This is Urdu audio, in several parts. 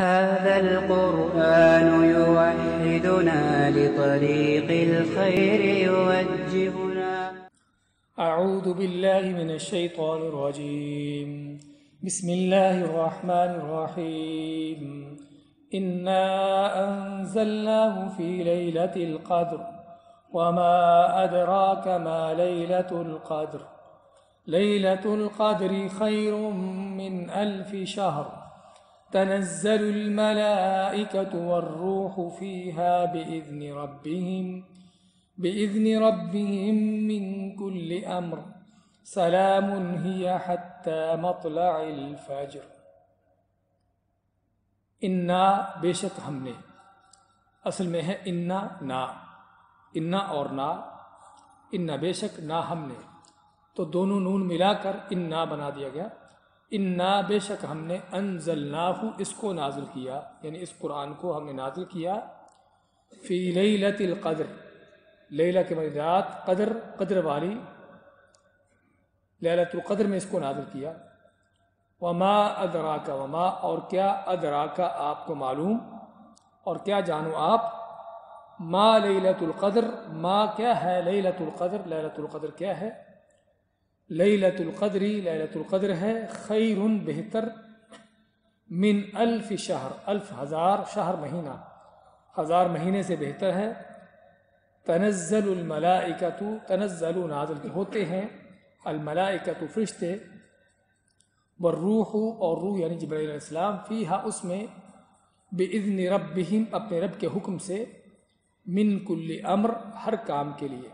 هذا القرآن يوحدنا لطريق الخير يوجهنا. أعوذ بالله من الشيطان الرجيم. بسم الله الرحمن الرحيم. إنا أنزلناه في ليلة القدر. وما أدراك ما ليلة القدر. ليلة القدر خير من ألف شهر. تنزل الملائكة والروح فيها بإذن ربهم بإذن ربهم من كل أمر. سلام هي حتى مطلع الفجر. انا بے شک ہم نے، اصل میں ہے انا نا. انا اور نا. انا بے شک نا ہم نے. تو دونوں نون ملا کر انا بنا دیا گیا۔ انا بے شک ہم نے انزلناہ اس کو نازل کیا یعنی اس قرآن کو ہم نے نازل کیا، فی لیلت القدر۔ لیلہ کے رات، قدر قدر والی۔ لیلت القدر میں اس کو نازل کیا۔ وما ادرا کا وما اور کیا ادرا کا آپ کو معلوم؟ اور کیا جانو آپ؟ ما لیلت القدر، ما کیا ہے لیلت القدر؟ لیلت القدر کیا ہے؟ لیلت القدری لیلت القدر ہے خیر بہتر من الف شہر، الف ہزار شہر مہینہ۔ ہزار مہینے سے بہتر ہے۔ تنزل الملائکت تنزل نازل ہوتے ہیں۔ الملائکت فرشتے۔ والروح اور روح یعنی جبرائیل علیہ السلام فی ہا اس میں بے اذن رب اپنے رب کے حکم سے، من کل امر، ہر کام کے لیے،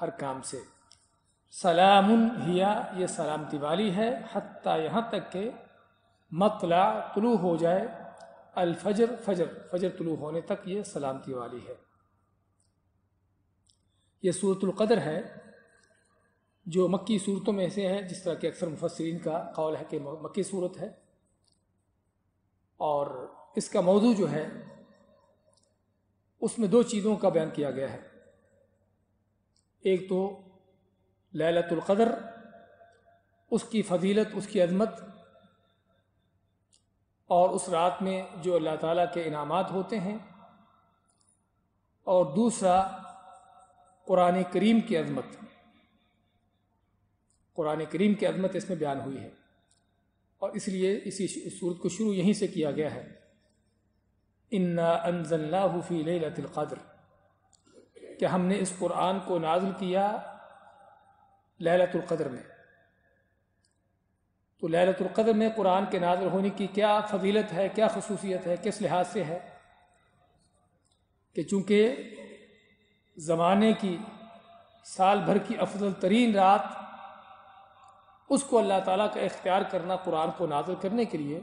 ہر کام سے۔ سلام ہیا، یہ سلامتی والی ہے، حتیٰ یہاں تک کہ مطلع طلوع ہو جائے، الفجر، فجر فجر طلوع ہونے تک یہ سلامتی والی ہے۔ یہ صورت القدر ہے، جو مکی صورتوں میں سے ہے، جس طرح کہ اکثر مفسرین کا قول ہے کہ مکی صورت ہے۔ اور اس کا موضوع جو ہے، اس میں دو چیزوں کا بیان کیا گیا ہے۔ ایک تو للت القدر، اس کی فضیلت، اس کی عظمت، اور اس رات میں جو اللہ تعالیٰ کے انعامات ہوتے ہیں، اور دوسرا قرآن کریم کی عظمت۔ قرآن کریم کی عظمت اس میں بیان ہوئی ہے، اور اس لیے اسی صورت کو شروع یہیں سے کیا گیا ہے۔ انا انزل اللہ فی لیلت القدر، کہ ہم نے اس قرآن کو نازل کیا للت القدر میں۔ تو للت القدر میں قرآن کے نازل ہونے کی کیا فضیلت ہے، کیا خصوصیت ہے، کس لحاظ سے ہے؟ کہ چونکہ زمانے کی، سال بھر کی افضل ترین رات اس کو اللہ تعالیٰ کا اختیار کرنا قرآن کو نازل کرنے کے لیے،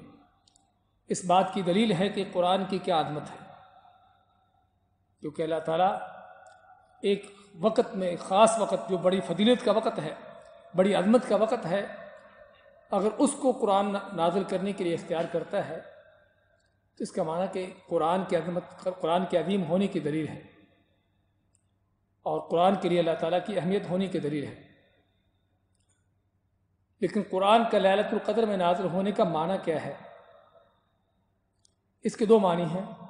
اس بات کی دلیل ہے کہ قرآن کی کیا عظمت ہے۔ کیونکہ اللہ تعالیٰ ایک وقت میں خاص وقت جو بڑی فضیلت کا وقت ہے، بڑی عظمت کا وقت ہے، اگر اس کو قرآن نازل کرنے کے لیے اختیار کرتا ہے، تو اس کا معنی کہ قرآن کی عظمت، قرآن کے عظیم ہونے کی دلیل ہے۔ اور قرآن کے لیے اللہ تعالیٰ کی اہمیت ہونے کی دلیل ہے۔ لیکن قرآن کا لالت القدر میں نازل ہونے کا معنی کیا ہے؟ اس کے دو معنی ہیں۔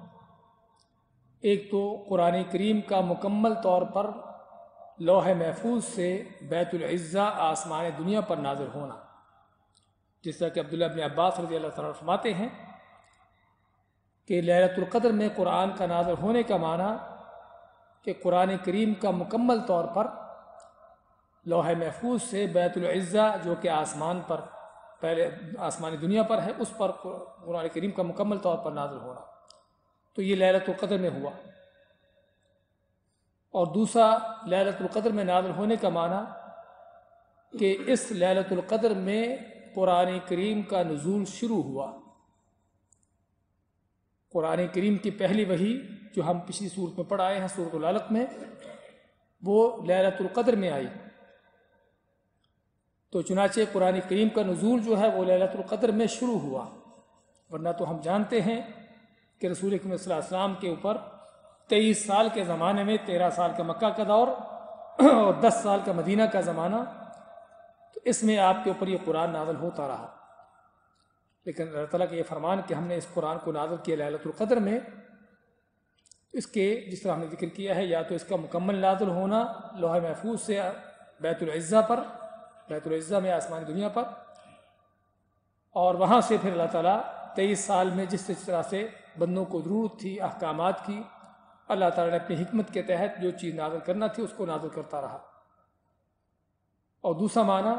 ایک تو قرآن کریم کا مکمل طور پر لوح محفوظ سے بیت العزہ آسمان دنیا پر نازل ہونا۔ جس طرح کہ عبداللہ ابن عباس رضی اللہ تعالیٰ فرماتے ہیں کہ لہرت القدر میں قرآن کا نازل ہونے کا معنی کہ قرآن کریم کا مکمل طور پر لوح محفوظ سے بیت العزہ جو کہ آسمان پر، پہلے آسمانی دنیا پر ہے، اس پر قرآن کریم کا مکمل طور پر نازل ہونا۔ تو یہ لہلت القدر میں ہوا۔ اور دوسرا لہلت القدر میں نازل ہونے کا معنی کہ اس لہلت القدر میں قرآن کریم کا نزول شروع ہوا۔ قرآن کریم کی پہلی وہی جو ہم پچھلی صورت میں پڑھ آئے ہیں، صورت العلق میں، وہ لہلت القدر میں آئی۔ تو چنانچہ قرآن کریم کا نزول جو ہے، وہ للت القدر میں شروع ہوا۔ ورنہ تو ہم جانتے ہیں کہ رسول اکم صلی اللہ علیہ السلام کے اوپر تیئیس سال کے زمانے میں تیرہ سال کا مکہ کا دور اور دس سال کا مدینہ کا زمانہ، تو اس میں آپ کے اوپر یہ قرآن نازل ہوتا رہا۔ لیکن اللہ تعالیٰ کا یہ فرمان کہ ہم نے اس قرآن کو نازل کیا للت القدر میں اس کے جس طرح ہم نے ذکر کیا ہے، یا تو اس کا مکمل نازل ہونا لوہے محفوظ سے بیت العزہ پر، بیت العزہ میں آسمانی دنیا پر، اور وہاں سے پھر اللہ تعالیٰ تیئیس سال میں جس جس طرح سے بندوں کو ضرورت تھی، احکامات کی۔ اللہ تعالیٰ نے اپنی حکمت کے تحت جو چیز نازل کرنا تھی، اس کو نازل کرتا رہا۔ اور دوسرا معنی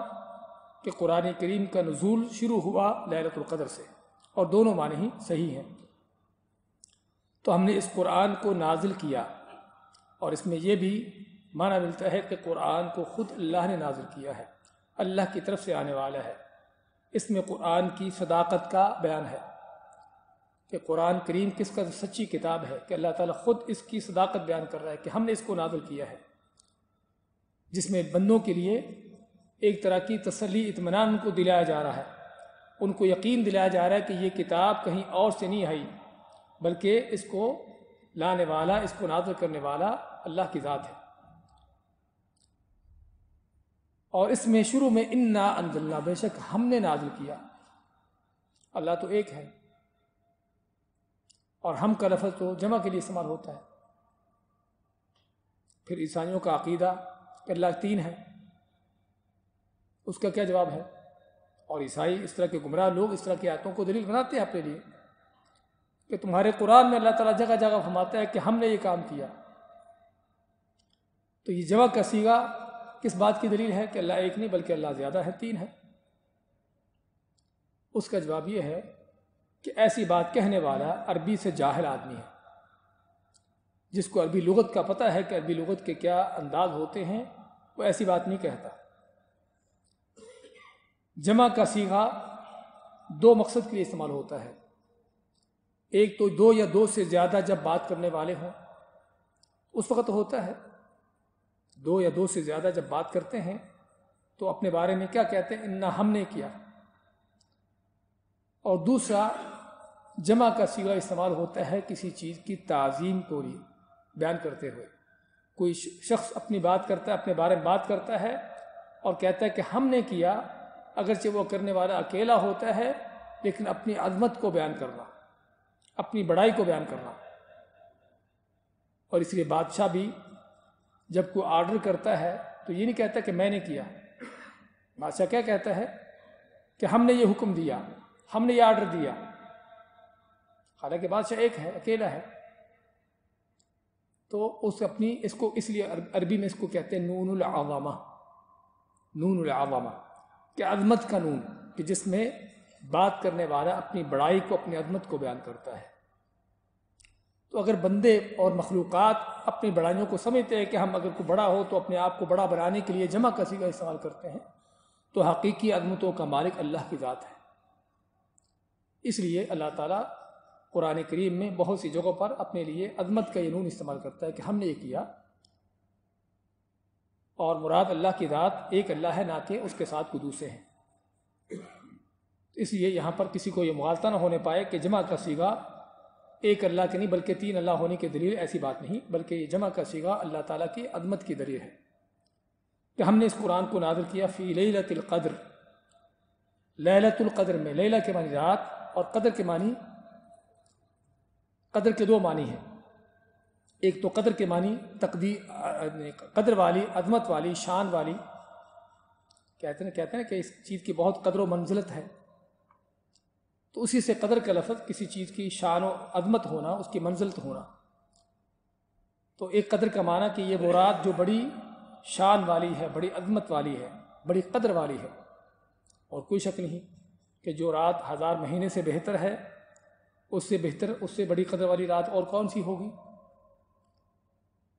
کہ قرآن کریم کا نزول شروع ہوا لہرت القدر سے، اور دونوں معنی ہی صحیح ہیں۔ تو ہم نے اس قرآن کو نازل کیا، اور اس میں یہ بھی معنی ملتا ہے کہ قرآن کو خود اللہ نے نازل کیا ہے۔ اللہ کی طرف سے آنے والا ہے۔ اس میں قرآن کی صداقت کا بیان ہے۔ کہ قرآن کریم کس کا سچی کتاب ہے کہ اللہ تعالیٰ خود اس کی صداقت بیان کر رہا ہے کہ ہم نے اس کو نازل کیا ہے۔ جس میں بندوں کے لیے ایک طرح کی تسلی، اطمینان ان کو دلایا جا رہا ہے۔ ان کو یقین دلایا جا رہا ہے کہ یہ کتاب کہیں اور سے نہیں آئی، بلکہ اس کو لانے والا، اس کو نازل کرنے والا اللہ کی ذات ہے۔ اور اس میں شروع میں انا انز اللہ بے شک ہم نے نازل کیا۔ اللہ تو ایک ہے۔ اور ہم کا لفظ تو جمع کے لیے استعمال ہوتا ہے۔ پھر عیسائیوں کا عقیدہ کہ اللہ تین ہے اس کا کیا جواب ہے؟ اور عیسائی اس طرح کے گمراہ لوگ اس طرح کی آیتوں کو دلیل بناتے ہیں اپنے لیے کہ تمہارے قرآن میں اللہ تعالیٰ جگہ جگہ فرماتا ہے کہ ہم نے یہ کام کیا۔ تو یہ جمع کا سیگا کس بات کی دلیل ہے؟ کہ اللہ ایک نہیں بلکہ اللہ زیادہ ہے تین ہے اس کا جواب یہ ہے کہ ایسی بات کہنے والا عربی سے جاہل آدمی ہے۔ جس کو عربی لغت کا پتہ ہے کہ عربی لغت کے کیا انداز ہوتے ہیں، وہ ایسی بات نہیں کہتا۔ جمع کا سیگا دو مقصد کے لیے استعمال ہوتا ہے۔ ایک تو دو یا دو سے زیادہ جب بات کرنے والے ہوں، اس وقت ہوتا ہے۔ دو یا دو سے زیادہ جب بات کرتے ہیں، تو اپنے بارے میں کیا کہتے ہیں؟ نہ ہم نے کیا۔ اور دوسرا جمع کا سیوا استعمال ہوتا ہے کسی چیز کی تعظیم کو بیان کرتے ہوئے۔ کوئی شخص اپنی بات کرتا ہے، اپنے بارے میں بات کرتا ہے اور کہتا ہے کہ ہم نے کیا، اگرچہ وہ کرنے والا اکیلا ہوتا ہے، لیکن اپنی عظمت کو بیان کرنا، اپنی بڑائی کو بیان کرنا۔ اور اس لیے بادشاہ بھی جب کوئی آرڈر کرتا ہے تو یہ نہیں کہتا کہ میں نے کیا۔ بادشاہ کیا کہتا ہے؟ کہ ہم نے یہ حکم دیا، ہم نے یہ آرڈر دیا۔ حالانکہ بادشاہ ایک ہے، اکیلا ہے۔ تو اس اپنی، اس کو اس لیے عربی میں اس کو کہتے ہیں نون العوامہ نون العوامہ کہ عظمت کا نون، کہ جس میں بات کرنے والا اپنی بڑائی کو، اپنی عظمت کو بیان کرتا ہے۔ تو اگر بندے اور مخلوقات اپنی بڑائیوں کو سمجھتے ہیں کہ ہم اگر کوئی بڑا ہو تو اپنے آپ کو بڑا بنانے کے لیے جمع کسی کا استعمال کرتے ہیں، تو حقیقی عظمتوں کا مالک اللہ کی ذات ہے۔ اس لیے اللہ تعالیٰ قرآن کریم میں بہت سی جگہوں پر اپنے لیے عظمت کا ینون استعمال کرتا ہے کہ ہم نے یہ کیا۔ اور مراد اللہ کی ذات ایک اللہ ہے، نہ کہ اس کے ساتھ کوئی دوسرے ہیں۔ اس لیے یہاں پر کسی کو یہ موالتہ نہ ہونے پائے کہ جمع کا سیگا ایک اللہ کے نہیں، بلکہ تین اللہ ہونے کی دلیل ایسی بات نہیں، بلکہ یہ جمع کا سیگا اللہ تعالیٰ کی عدمت کی دلیل ہے۔ کہ ہم نے اس قرآن کو نازل کیا فی لیلت القدر۔ لیلت القدر میں، لیلہ کے معنی رات اور قدر کے معنی قدر کے دو معنی ہیں۔ ایک تو قدر کے معنی تقدیر قدر والی، عظمت والی، شان والی۔ کہتے ہیں کہتے ہیں کہ اس چیز کی بہت قدر و منزلت ہے۔ تو اسی سے قدر کا لفظ کسی چیز کی شان و عظمت ہونا، اس کی منزلت ہونا۔ تو ایک قدر کا معنی کہ یہ وہ رات جو بڑی شان والی ہے، بڑی عظمت والی ہے، بڑی قدر والی ہے۔ اور کوئی شک نہیں کہ جو رات ہزار مہینے سے بہتر ہے اس سے بہتر، اس سے بڑی قدر والی رات اور کون سی ہوگی؟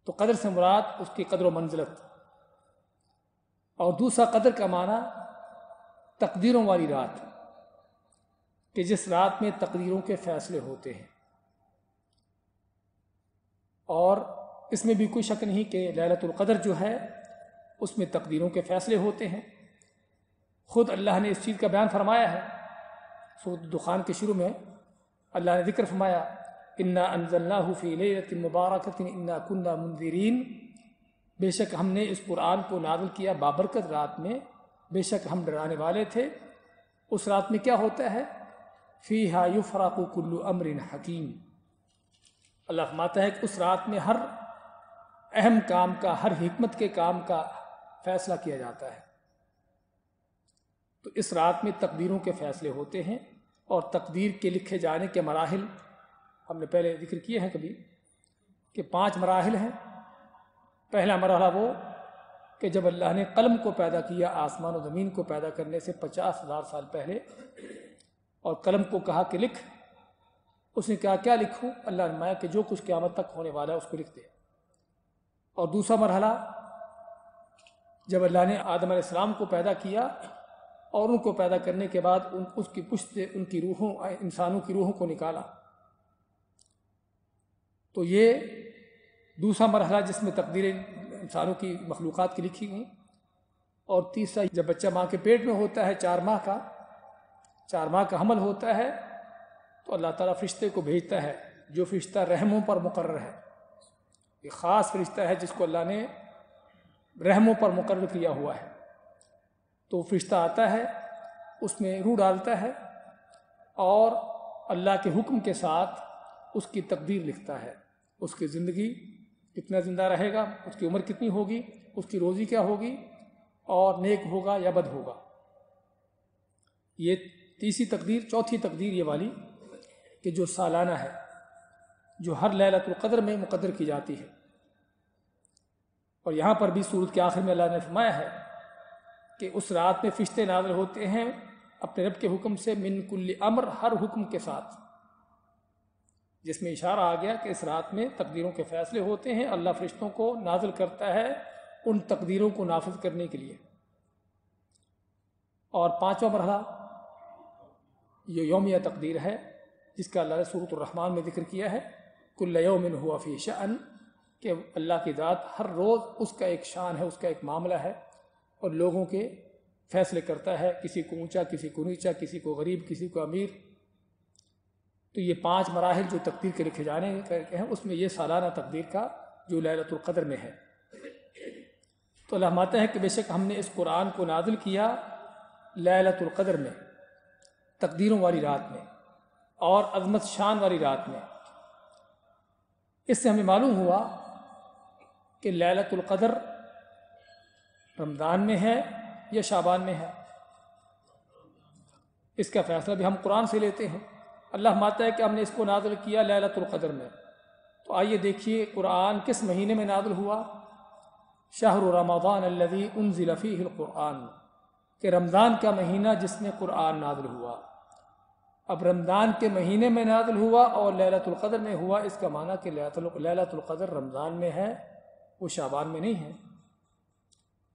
تو قدر سے مراد اس کی قدر و منزلت۔ اور دوسرا قدر کا معنی تقدیروں والی رات، کہ جس رات میں تقدیروں کے فیصلے ہوتے ہیں۔ اور اس میں بھی کوئی شک نہیں کہ للت القدر جو ہے، اس میں تقدیروں کے فیصلے ہوتے ہیں۔ خود اللہ نے اس چیز کا بیان فرمایا ہے۔ سعود دخان کے شروع میں اللہ نے ذکر فرمایا، انا انض اللہ فی مبارکت انا کنہ منظرین بے شک ہم نے اس قرآن کو نازل کیا بابرکت رات میں۔ بے شک ہم ڈرانے والے تھے۔ اس رات میں کیا ہوتا ہے؟ فی ہا یفراق کلو امر حکیم اللہ فرماتا ہے کہ اس رات میں ہر اہم کام کا، ہر حکمت کے کام کا فیصلہ کیا جاتا ہے۔ تو اس رات میں تقدیروں کے فیصلے ہوتے ہیں۔ اور تقدیر کے لکھے جانے کے مراحل ہم نے پہلے ذکر کیے ہیں کبھی کہ پانچ مراحل ہیں۔ پہلا مرحلہ وہ کہ جب اللہ نے قلم کو پیدا کیا، آسمان و زمین کو پیدا کرنے سے پچاس ہزار سال پہلے، اور قلم کو کہا کہ لکھ، اس نے کہا، کیا لکھوں؟ اللہ نمایا کہ جو کچھ قیامت تک ہونے والا ہے، اس کو لکھ دے۔ اور دوسرا مرحلہ، جب اللہ نے آدم علیہ السلام کو پیدا کیا اور ان کو پیدا کرنے کے بعد ان اس کی پشت سے ان کی روحوں انسانوں کی روحوں کو نکالا۔ تو یہ دوسرا مرحلہ جس میں تقدیر انسانوں کی مخلوقات کی لکھی گئیں۔ اور تیسرا، جب بچہ ماں کے پیٹ میں ہوتا ہے چار ماہ کا، چار ماہ کا حمل ہوتا ہے، تو اللہ تعالیٰ فرشتے کو بھیجتا ہے، جو فرشتہ رحموں پر مقرر ہے۔ یہ خاص فرشتہ ہے جس کو اللہ نے رحموں پر مقرر کیا ہوا ہے۔ تو فرشتہ آتا ہے، اس میں روح ڈالتا ہے اور اللہ کے حکم کے ساتھ اس کی تقدیر لکھتا ہے۔ اس کی زندگی کتنا زندہ رہے گا، اس کی عمر کتنی ہوگی، اس کی روزی کیا ہوگی اور نیک ہوگا یا بد ہوگا۔ یہ تیسری تقدیر، چوتھی تقدیر یہ والی کہ جو سالانہ ہے، جو ہر لہلت القدر میں مقدر کی جاتی ہے۔ اور یہاں پر بھی صورت کے آخر میں اللہ نے فرمایا ہے کہ اس رات میں فشتے نازل ہوتے ہیں اپنے رب کے حکم سے من کل امر، ہر حکم کے ساتھ۔ جس میں اشارہ آ گیا کہ اس رات میں تقدیروں کے فیصلے ہوتے ہیں، اللہ فرشتوں کو نازل کرتا ہے ان تقدیروں کو نافذ کرنے کے لیے۔ اور پانچواں مرحلہ، یہ یومیہ تقدیر ہے جس کا اللہ نے صورت الرحمن میں ذکر کیا ہے۔ کل یومن ہوا فی شأن، کہ اللہ کی ذات ہر روز اس کا ایک شان ہے، اس کا ایک معاملہ ہے۔ اور لوگوں کے فیصلے کرتا ہے، کسی کو اونچا، کسی کو نیچا، کسی کو غریب، کسی کو امیر۔ تو یہ پانچ مراحل جو تقدیر کے لکھے جانے کے ہیں، اس میں یہ سالانہ تقدیر کا جو للت القدر میں ہے۔ تو اللہ ماتا ہے کہ بے شک ہم نے اس قرآن کو نازل کیا للت القدر میں، تقدیروں والی رات میں اور عظمت شان والی رات میں۔ اس سے ہمیں معلوم ہوا کہ للت القدر رمضان میں ہے یا شابان میں ہے؟ اس کا فیصلہ بھی ہم قرآن سے لیتے ہیں۔ اللہ ماتا ہے کہ ہم نے اس کو نازل کیا للت القدر میں۔ تو آئیے دیکھیے قرآن کس مہینے میں نازل ہوا؟ شاہ رمضان الذي انزل فيه القرآن۔ کہ رمضان کا مہینہ جس میں قرآن نازل ہوا۔ اب رمضان کے مہینے میں نازل ہوا اور للت القدر میں ہوا، اس کا معنی کہ للت القدر رمضان میں ہے، وہ شابان میں نہیں ہے۔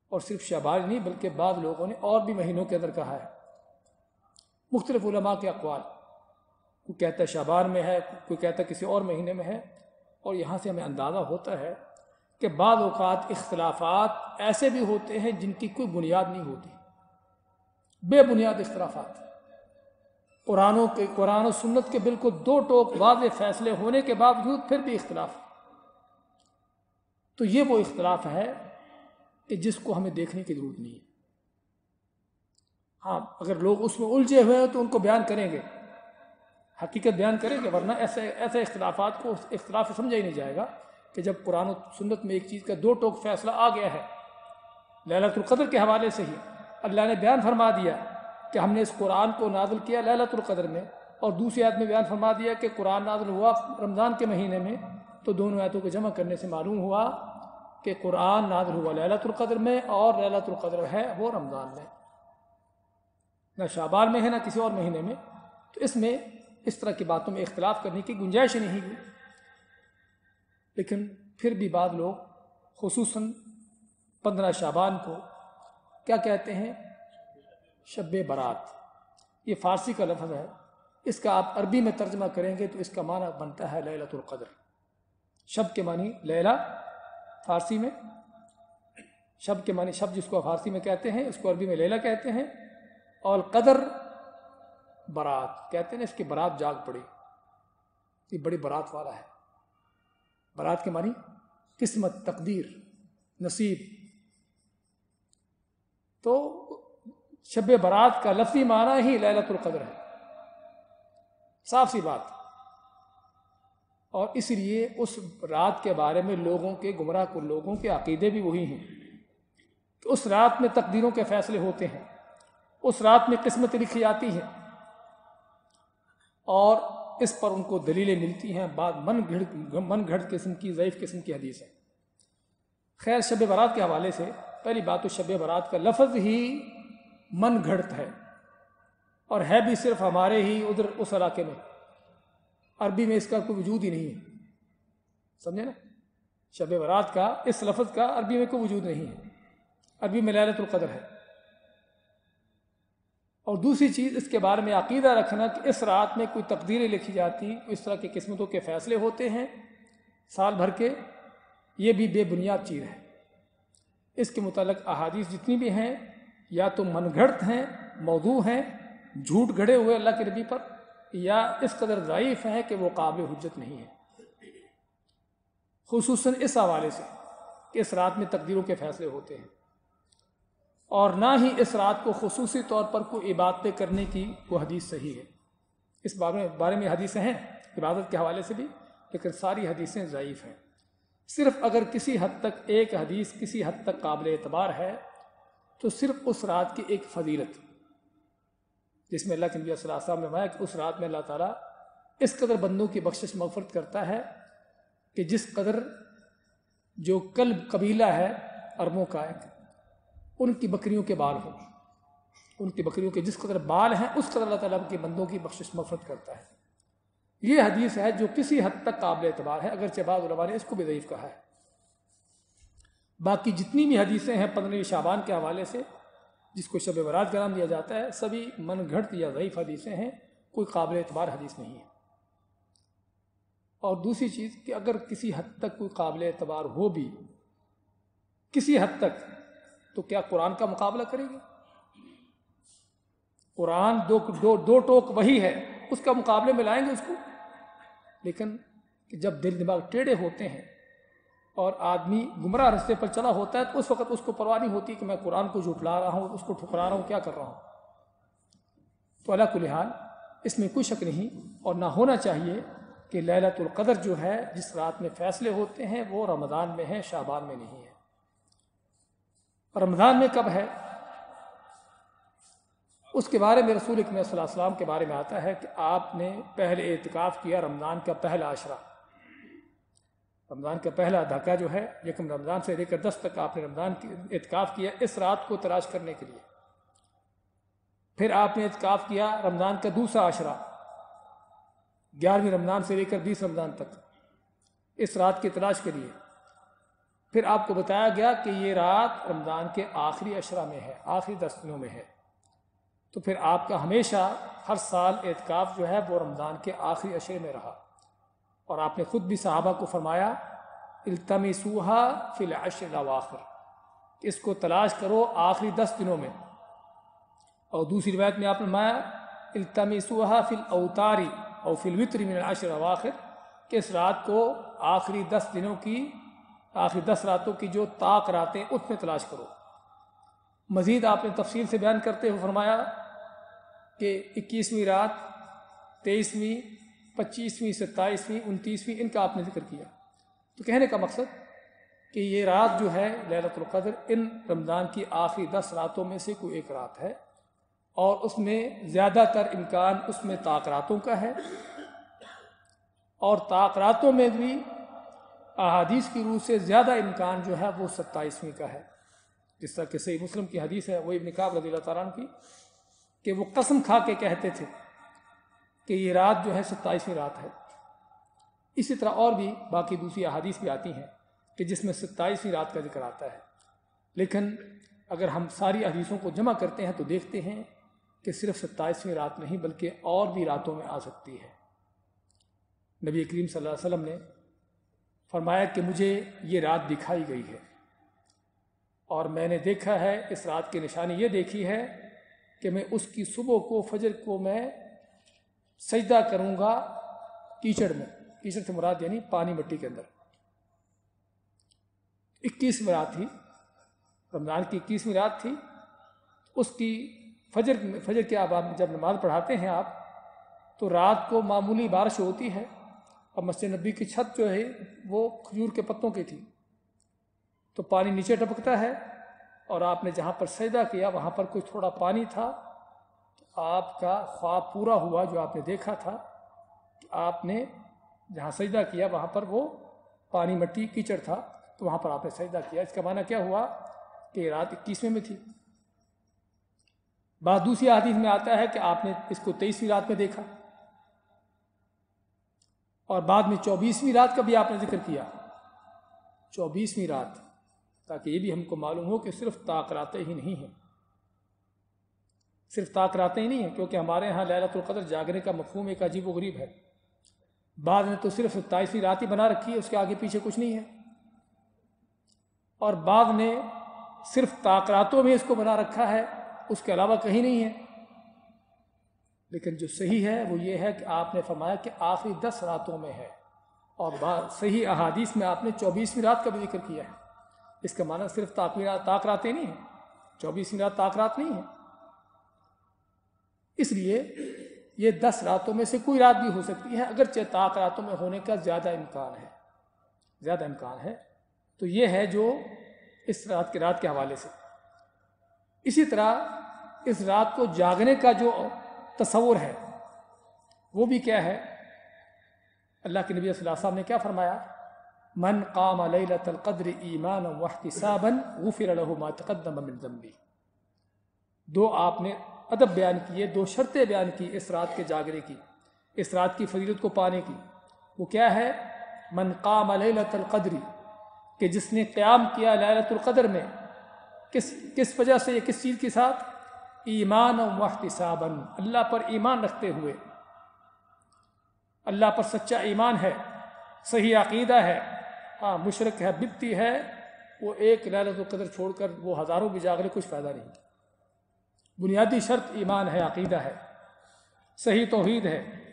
اور صرف شابان نہیں بلکہ بعض لوگوں نے اور بھی مہینوں کے اندر کہا ہے۔ مختلف علماء کے اقوال۔ کوئی کہتا ہے شابان میں ہے، کوئی کہتا ہے کسی اور مہینے میں ہے۔ اور یہاں سے ہمیں اندازہ ہوتا ہے کہ بعض اوقات اختلافات ایسے بھی ہوتے ہیں جن کی کوئی بنیاد نہیں ہوتی۔ بے بنیاد اختلافات۔ قرآن کے، قرآن و سنت کے بالکل دو ٹوک واضح فیصلے ہونے کے باوجود پھر بھی اختلاف۔ تو یہ وہ اختلاف ہے کہ جس کو ہمیں دیکھنے کی ضرورت نہیں ہے۔ ہاں اگر لوگ اس میں الجھے ہوئے ہیں تو ان کو بیان کریں گے۔ حقیقت بیان کریں گے، ورنہ ایسے ایسے اختلافات کو اختلاف سمجھا ہی نہیں جائے گا کہ جب قرآن و سنت میں ایک چیز کا دو ٹوک فیصلہ آ گیا ہے للت القدر کے حوالے سے ہی۔ اللہ نے بیان فرما دیا کہ ہم نے اس قرآن کو نازل کیا للت القدر میں، اور دوسری آیت میں بیان فرما دیا کہ قرآن نازل ہوا رمضان کے مہینے میں، تو دونوں آیتوں کو جمع کرنے سے معلوم ہوا کہ قرآن نازل ہوا للت القدر میں اور للت القدر ہے وہ رمضان میں۔ نہ شابان میں ہے، نہ کسی اور مہینے میں۔ تو اس میں اس طرح کی باتوں میں اختلاف کرنے کی گنجائش نہیں ہوئی۔ لیکن پھر بھی بعض لوگ، خصوصاً پندرہ شابان کو، کیا کہتے ہیں؟ شب برات۔ یہ فارسی کا لفظ ہے۔ اس کا آپ عربی میں ترجمہ کریں گے تو اس کا معنی بنتا ہے للت القدر۔ شب کے معنی لیلا فارسی میں، شب کے معنی، شب جس کو فارسی میں کہتے ہیں، اس کو عربی میں لیلا کہتے ہیں، اور قدر برات کہتے ہیں، اس کی برات جاگ پڑی۔ یہ بڑی برات والا ہے۔ برات کے معنی قسمت، تقدیر، نصیب۔ تو شب برات کا لفظی معنی ہی للت القدر ہے۔ صاف سی بات۔ اور اس لیے اس رات کے بارے میں لوگوں کے گمراہ کن لوگوں کے عقیدے بھی وہی ہیں۔ کہ اس رات میں تقدیروں کے فیصلے ہوتے ہیں۔ اس رات میں قسمت لکھی جاتی ہیں۔ اور اس پر ان کو دلیلیں ملتی ہیں۔ بعد من گھڑ من گھڑ قسم کی، ضعیف قسم کی حدیث ہے خیر، شب برات کے حوالے سے پہلی بات تو شب برات کا لفظ ہی من گھڑت ہے۔ اور ہے بھی صرف ہمارے ہی ادھر اس علاقے میں۔ عربی میں اس کا کوئی وجود ہی نہیں ہے۔ سمجھے نا؟ شب برات کا، اس لفظ کا عربی میں کوئی وجود نہیں ہے۔ عربی میں لالت القدر ہے۔ اور دوسری چیز، اس کے بارے میں عقیدہ رکھنا کہ اس رات میں کوئی تقدیریں لکھی جاتی اس طرح کی قسمتوں کے فیصلے ہوتے ہیں۔ سال بھر کے یہ بھی بے بنیاد چیز ہے۔ اس کے متعلق احادیث جتنی بھی ہیں، یا تو من گھڑت ہیں، موضوع ہیں، جھوٹ گھڑے ہوئے اللہ کے نبی پر یا اس قدر ضعیف ہیں کہ وہ قابل حجت نہیں ہے۔ خصوصاً اس حوالے سے کہ اس رات میں تقدیروں کے فیصلے ہوتے ہیں۔ اور نہ ہی اس رات کو خصوصی طور پر کوئی عبادتیں کرنے کی وہ حدیث صحیح ہے۔ اس بارے میں حدیثیں ہیں، عبادت کے حوالے سے بھی، لیکن ساری حدیثیں ضعیف ہیں۔ صرف اگر کسی حد تک ایک حدیث کسی حد تک قابل اعتبار ہے، تو صرف اس رات کی ایک فضیلت۔ جس میں اللہ کے نبی صلی اللہ علیہ وسلم نے کہ اس رات میں اللہ تعالیٰ اس قدر بندوں کی بخشش مغفرت کرتا ہے کہ جس قدر جو قلب قبیلہ ہے اربوں کا ایک، ان کی بکریوں کے بال ہوں، ان کی بکریوں کے جس قدر بال ہیں، اس قدر اللہ تعالیٰ کے بندوں کی بخشش مفرت کرتا ہے۔ یہ حدیث ہے جو کسی حد تک قابل اعتبار ہے، اگرچہ بعض علماء نے اس کو بھی ضعیف کہا ہے۔ باقی جتنی بھی حدیثیں ہیں پندرہ شابان کے حوالے سے جس کو شب برات کا نام دیا جاتا ہے، سبھی من گھڑت یا ضعیف حدیثیں ہیں، کوئی قابل اعتبار حدیث نہیں ہے۔ اور دوسری چیز کہ اگر کسی حد تک کوئی قابل اعتبار ہو بھی، کسی حد تک، تو کیا قرآن کا مقابلہ کرے گی؟ قرآن دو دو دو ٹوک وہی ہے، اس کا مقابلے میں لائیں گے اس کو۔ لیکن جب دل دماغ ٹیڑھے ہوتے ہیں اور آدمی گمراہ رستے پر چلا ہوتا ہے تو اس وقت اس کو پرواہ نہیں ہوتی کہ میں قرآن کو جھٹلا رہا ہوں اس کو ٹھکرا رہا ہوں، کیا کر رہا ہوں؟ تو اللہ کو لحال اس میں کوئی شک نہیں اور نہ ہونا چاہیے کہ للت القدر جو ہے، جس رات میں فیصلے ہوتے ہیں، وہ رمضان میں ہے شعبان میں نہیں ہے رمضان میں کب ہے؟ اس کے بارے میں رسول اکم صلی اللہ علیہ وسلم کے بارے میں آتا ہے کہ آپ نے پہلے اعتکاف کیا رمضان کا پہلا عشرہ۔ رمضان کا پہلا دھکا جو ہے یکم رمضان سے لے کر دس تک آپ نے رمضان کی اعتکاف کیا اس رات کو تلاش کرنے کے لیے۔ پھر آپ نے اعتکاف کیا رمضان کا دوسرا عشرہ، گیارہویں رمضان سے لے کر بیس رمضان تک اس رات کی تلاش کے لیے۔ پھر آپ کو بتایا گیا کہ یہ رات رمضان کے آخری اشرہ میں ہے، آخری دس دنوں میں ہے۔ تو پھر آپ کا ہمیشہ ہر سال اعتکاف جو ہے وہ رمضان کے آخری اشرے میں رہا۔ اور آپ نے خود بھی صحابہ کو فرمایا التمی سوہا فی العشر الاواخر، اس کو تلاش کرو آخری دس دنوں میں۔ اور دوسری روایت میں آپ نے فرمایا التمی سوہا فی الاوتاری اور فی الوطری من العشر الاواخر، کہ اس رات کو آخری دس دنوں کی، آخری دس راتوں کی جو طاق راتیں، اس میں تلاش کرو۔ مزید آپ نے تفصیل سے بیان کرتے ہوئے فرمایا کہ اکیسویں رات، تیئیسویں پچیسویں، ستائیسویں، انتیسویں، ان کا آپ نے ذکر کیا۔ تو کہنے کا مقصد کہ یہ رات جو ہے للت القدر، ان رمضان کی آخری دس راتوں میں سے کوئی ایک رات ہے اور اس میں زیادہ تر امکان اس میں راتوں کا ہے اور راتوں میں بھی احادیث کی روح سے زیادہ امکان جو ہے وہ ستائیسویں کا ہے۔ جس طرح کہ صحیح مسلم کی حدیث ہے، وہ ابن کعب رضی اللہ تعالیٰ کی کہ وہ قسم کھا کے کہتے تھے کہ یہ رات جو ہے ستائیسویں رات ہے۔ اسی طرح اور بھی باقی دوسری احادیث بھی آتی ہیں کہ جس میں ستائیسویں رات کا ذکر آتا ہے۔ لیکن اگر ہم ساری حدیثوں کو جمع کرتے ہیں تو دیکھتے ہیں کہ صرف ستائیسویں رات نہیں بلکہ اور بھی راتوں میں آ سکتی ہے۔ نبی کریم صلی اللہ علیہ وسلم نے فرمایا کہ مجھے یہ رات دکھائی گئی ہے۔ اور میں نے دیکھا ہے، اس رات کی نشانی یہ دیکھی ہے کہ میں اس کی صبح کو، فجر کو میں سجدہ کروں گا کیچڑ میں، کیچڑ سے مراد یعنی پانی مٹی کے اندر۔ اکیسویں رات تھی، رمضان کی اکیسویں رات تھی۔ اس کی فجر فجر کے آپ جب نماز پڑھاتے ہیں آپ، تو رات کو معمولی بارش ہوتی ہے اور مسجد نبی کی چھت جو ہے، وہ کھجور کے پتوں کی تھی۔ تو پانی نیچے ٹپکتا ہے اور آپ نے جہاں پر سجدہ کیا، وہاں پر کوئی تھوڑا پانی تھا آپ کا خواب پورا ہوا جو آپ نے دیکھا تھا کہ آپ نے جہاں سجدہ کیا وہاں پر وہ پانی مٹی کیچڑ تھا، تو وہاں پر آپ نے سجدہ کیا۔ اس کا معنی کیا ہوا کہ رات اکیسویں میں تھی۔ بات دوسری حدیث میں آتا ہے کہ آپ نے اس کو تیئیسویں رات میں دیکھا اور بعد میں چوبیسویں رات کا بھی آپ نے ذکر کیا۔ چوبیسویں رات، تاکہ یہ بھی ہم کو معلوم ہو کہ صرف راتیں ہی نہیں ہیں۔ صرف راتیں ہی نہیں ہیں، کیونکہ ہمارے یہاں لہلت القدر جاگنے کا مفہوم ایک عجیب و غریب ہے۔ بعد میں تو صرف ستائیسویں رات ہی بنا رکھی ہے، اس کے آگے پیچھے کچھ نہیں ہے۔ اور بعد نے صرف طاقراتوں میں اس کو بنا رکھا ہے، اس کے علاوہ کہیں نہیں ہے۔ لیکن جو صحیح ہے، وہ یہ ہے کہ آپ نے فرمایا کہ آخری دس راتوں میں ہے۔ اور صحیح احادیث میں آپ نے چوبیسویں رات کا بھی ذکر کیا ہے۔ اس کا معنی صرف طاقراتے نہیں ہیں۔ چوبیسویں رات طاقرات نہیں ہیں اس لیے یہ دس راتوں میں سے کوئی رات بھی ہو سکتی ہے اگرچہ راتوں میں ہونے کا زیادہ امکان ہے۔ زیادہ امکان ہے۔ تو یہ ہے جو اس رات کے رات کے حوالے سے۔ اسی طرح اس رات کو جاگنے کا جو تصور ہے، وہ بھی کیا ہے؟ اللہ کے نبی صلی اللہ علیہ وسلم نے کیا فرمایا؟ من قام لیلت القدر ایمان واحتسابا غفر له ما تقدم من ذنبی دو آپ نے ادب بیان کیے دو شرطیں بیان کی اس رات کے جاگنے کی، اس رات کی فضیلت کو پانے کی۔ وہ کیا ہے؟ من قام لیلت القدر، کہ جس نے قیام کیا لیلت القدر میں، کس کس وجہ سے یا کس چیز کے ساتھ؟ ایمان و احتسابا، اللہ پر ایمان رکھتے ہوئے۔ اللہ پر سچا ایمان ہے، صحیح عقیدہ ہے۔ ہاں مشرق ہے بتی ہے، وہ ایک لالت القدر چھوڑ کر وہ ہزاروں بھی جاگرے، کچھ فائدہ نہیں۔ بنیادی شرط ایمان ہے، عقیدہ ہے، صحیح توحید ہے۔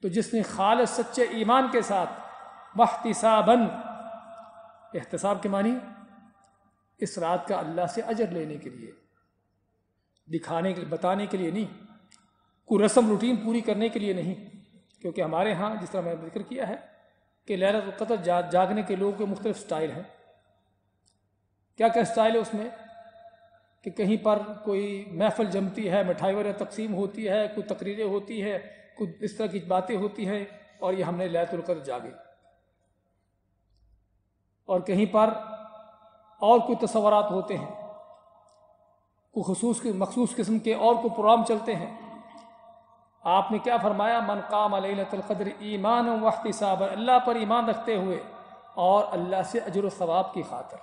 تو جس نے خالص سچے ایمان کے ساتھ واحتسابا احتساب کے معنی، اس رات کا اللہ سے اجر لینے کے لیے، دکھانے کے، بتانے کے لیے نہیں کوئی رسم، روٹین پوری کرنے کے لیے نہیں۔ کیونکہ ہمارے ہاں جس طرح میں نے ذکر کیا ہے کہ لہرت القطر جاگنے کے لوگوں کے مختلف سٹائل ہیں۔ کیا کیا سٹائل ہے اس میں؟ کہ کہیں پر کوئی محفل جمتی ہے، مٹھائی وغیرہ تقسیم ہوتی ہے، کوئی تقریریں ہوتی ہے کوئی اس طرح کی باتیں ہوتی ہیں اور یہ ہم نے لہت القدر جاگے اور کہیں پر اور کوئی تصورات ہوتے ہیں، کوئی خصوص مخصوص قسم کے اور کوئی پروگرام چلتے ہیں۔ آپ نے کیا فرمایا؟ من قام لیلت القدر ایمان و احتساب اللہ پر ایمان رکھتے ہوئے اور اللہ سے اجر و ثواب کی خاطر۔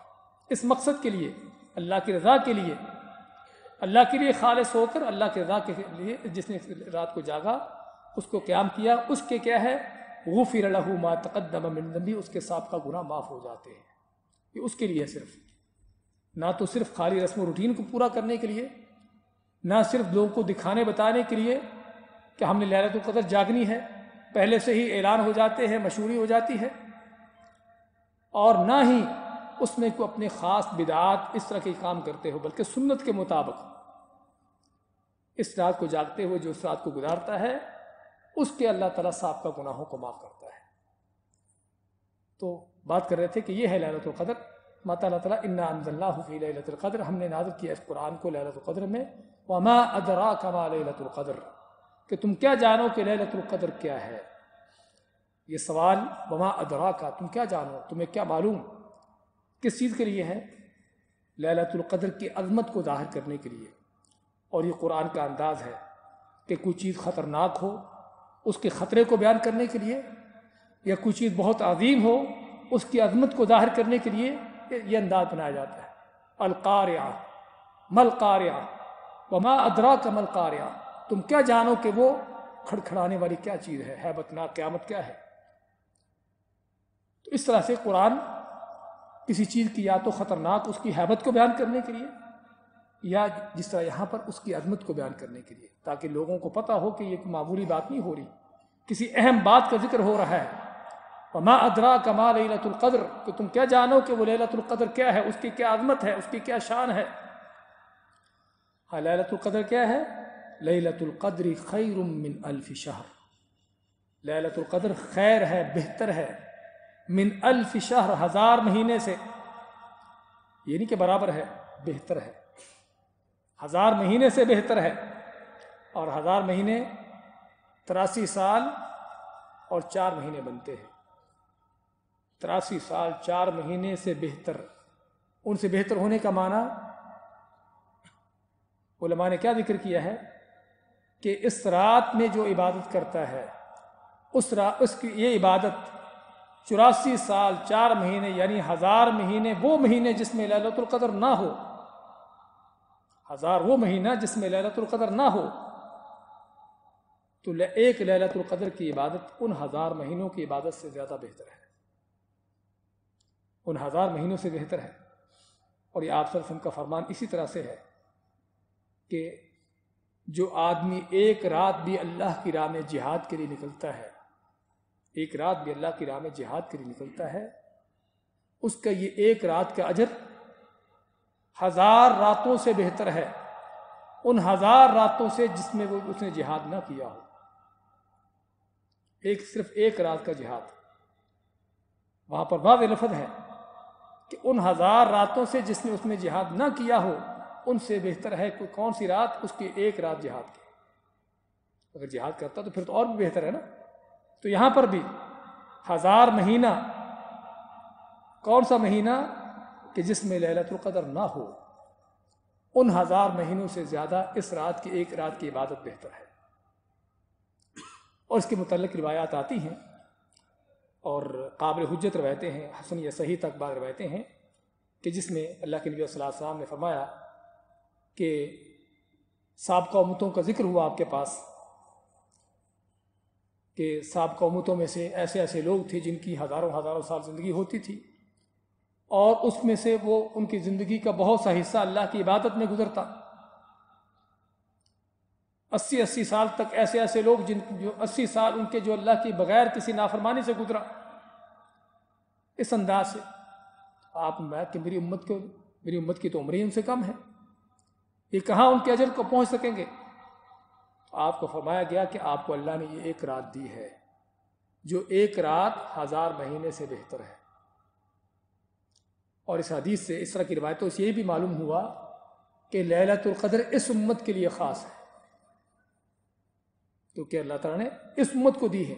اس مقصد کے لیے اللہ کی رضا کے لیے، اللہ کے لیے خالص ہو کر اللہ کی رضا کے لیے جس نے رات کو جاگا، اس کو قیام کیا، اس کے کیا ہے؟ غفر له ما تقدم من ذنبی، اس کے سابقہ گناہ معاف ہو جاتے ہیں۔ یہ اس کے لیے صرف۔ نہ تو صرف خالی رسم و روٹین کو پورا کرنے کے لیے، نہ صرف لوگوں کو دکھانے بتانے کے لیے کہ ہم نے لہرت القدر جاگنی ہے۔ پہلے سے ہی اعلان ہو جاتے ہیں، مشہوری ہو جاتی ہے۔ اور نہ ہی اس میں کوئی اپنے خاص بدعات اس طرح کے کام کرتے ہو، بلکہ سنت کے مطابق۔ اس رات کو جاگتے ہوئے جو اس رات کو گزارتا ہے، اس کے اللہ تعالیٰ صاحب کا گناہوں کو معاف کرتا ہے۔ تو بات کر رہے تھے کہ یہ ہے لہرت القدر۔ ماتا اللہ تعالیٰ، انا انض اللہ فی لہلت القدر۔ ہم نے نازل کیا اس قرآن کو لہلت القدر میں۔ وما ادرا کما لہلت القدر۔ کہ تم کیا جانو کہ لہلت القدر کیا ہے؟ یہ سوال، وما ادرا کا تم کیا جانو؟ تمہیں کیا معلوم؟ کس چیز کے لیے ہے؟ لہلت القدر کی عظمت کو ظاہر کرنے کے لیے۔ اور یہ قرآن کا انداز ہے کہ کوئی چیز خطرناک ہو، اس کے خطرے کو بیان کرنے کے لیے، یا کوئی چیز بہت عظیم ہو، اس کی عظمت کو ظاہر کرنے کے لیے یہ انداز بنایا جاتا ہے۔ القاریہ مل قاریہ وما ادرا کا مل قاریہ تم کیا جانو کہ وہ کھڑکھڑانے والی کیا چیز ہے؟ حیبت ناک قیامت کیا ہے؟ تو اس طرح سے قرآن کسی چیز کی یا تو خطرناک اس کی حیبت کو بیان کرنے کے لیے، یا جس طرح یہاں پر اس کی عظمت کو بیان کرنے کے لیے، تاکہ لوگوں کو پتہ ہو کہ یہ معمولی بات نہیں ہو رہی۔ کسی اہم بات کا ذکر ہو رہا ہے۔ وما ادرا کما لیلت القدر، کہ تم کیا جانو کہ وہ لیلت القدر کیا ہے، اس کی کیا عظمت ہے، اس کی کیا شان ہے۔ ہاں لیلت القدر کیا ہے؟ لیلت القدر خیر من الف شہر لیلت القدر خیر ہے، بہتر ہے۔ من الف شہر ہزار مہینے سے یہ نہیں کہ برابر ہے، بہتر ہے۔ ہزار مہینے سے بہتر ہے اور ہزار مہینے تراسی سال اور چار مہینے بنتے ہیں۔ تراسی سال، چار مہینے سے بہتر۔ ان سے بہتر ہونے کا معنی، علماء نے کیا ذکر کیا ہے؟ کہ اس رات میں جو عبادت کرتا ہے، اس رات اس کی یہ عبادت چوراسی سال، چار مہینے یعنی ہزار مہینے، وہ مہینے جس میں للت القدر نہ ہو۔ ہزار وہ مہینہ جس میں للت القدر نہ ہو۔ تو ایک للت القدر کی عبادت ان ہزار مہینوں کی عبادت سے زیادہ بہتر ہے۔ ان ہزار مہینوں سے بہتر ہے۔ اور یہ آپ سرفم کا فرمان اسی طرح سے ہے کہ جو آدمی ایک رات بھی اللہ کی راہ میں جہاد کے لیے نکلتا ہے ایک رات بھی اللہ کی راہ میں جہاد کے لیے نکلتا ہے، اس کا یہ ایک رات کا اجر ہزار راتوں سے بہتر ہے۔ ان ہزار راتوں سے جس میں وہ اس نے جہاد نہ کیا ہو۔ ایک صرف ایک رات کا جہاد۔ وہاں پر بعض لفظ ہے کہ ان ہزار راتوں سے جس نے اس میں جہاد نہ کیا ہو، ان سے بہتر ہے کہ کون سی رات؟ اس کی ایک رات جہاد کی اگر جہاد کرتا تو پھر تو اور بھی بہتر ہے نا؟ تو یہاں پر بھی ہزار مہینہ، کون سا مہینہ کہ جس میں لہلت القدر نہ ہو؟ ان ہزار مہینوں سے زیادہ اس رات کی ایک رات کی عبادت بہتر ہے۔ اور اس کے متعلق روایات آتی ہیں اور قابل حجت روایتیں ہیں، حسن یا صحیح تک بعد روایتیں ہیں کہ جس میں اللہ کے نبی صلی اللہ علیہ وسلم نے فرمایا کہ سابقہ امتوں کا ذکر ہوا آپ کے پاس کہ سابقہ امتوں میں سے ایسے ایسے لوگ تھے جن کی ہزاروں ہزاروں سال زندگی ہوتی تھی۔ اور اس میں سے وہ ان کی زندگی کا بہت سا حصہ اللہ کی عبادت میں گزرتا۔ اسی اسی سال تک ایسے ایسے لوگ جن جو اسی سال ان کے جو اللہ کی بغیر کسی نافرمانی سے گزرا۔ اس انداز سے آپ میں کہ میری امت کو میری امت کی تو عمر ہی ان سے کم ہے یہ کہاں ان کے اجر کو پہنچ سکیں گے؟ آپ کو فرمایا گیا کہ آپ کو اللہ نے یہ ایک رات دی ہے، جو ایک رات ہزار مہینے سے بہتر ہے۔ اور اس حدیث سے، اس طرح کی روایتوں سے یہ بھی معلوم ہوا کہ للت القدر اس امت کے لیے خاص ہے۔ تو کہ اللہ تعالیٰ نے اس امت کو دی ہے۔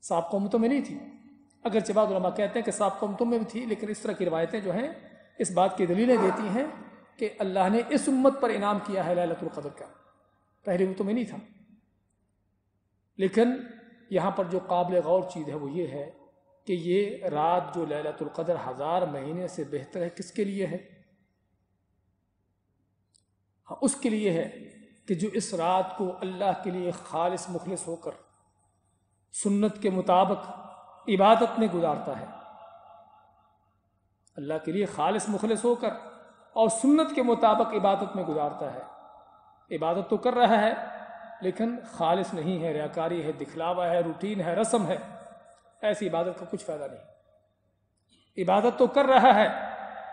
سابقہ امتوں میں نہیں تھی۔ اگر بعض علماء کہتے ہیں کہ سابقہ امتوں میں بھی تھی، لیکن اس طرح کی روایتیں جو ہیں، اس بات کی دلیلیں دیتی ہیں کہ اللہ نے اس امت پر انعام کیا ہے للت القدر کا۔ پہلے امتوں میں نہیں تھا۔ لیکن یہاں پر جو قابل غور چیز ہے وہ یہ ہے کہ یہ رات جو للت القدر ہزار مہینے سے بہتر ہے کس کے لیے ہے؟ ہاں اس کے لیے ہے کہ جو اس رات کو اللہ کے لیے خالص مخلص ہو کر سنت کے مطابق عبادت میں گزارتا ہے، اللہ کے لیے خالص مخلص ہو کر اور سنت کے مطابق عبادت میں گزارتا ہے۔ عبادت تو کر رہا ہے، لیکن خالص نہیں ہے، ریاکاری ہے، دکھلاوا ہے، روٹین ہے، رسم ہے۔ ایسی عبادت کا کچھ فائدہ نہیں۔ عبادت تو کر رہا ہے،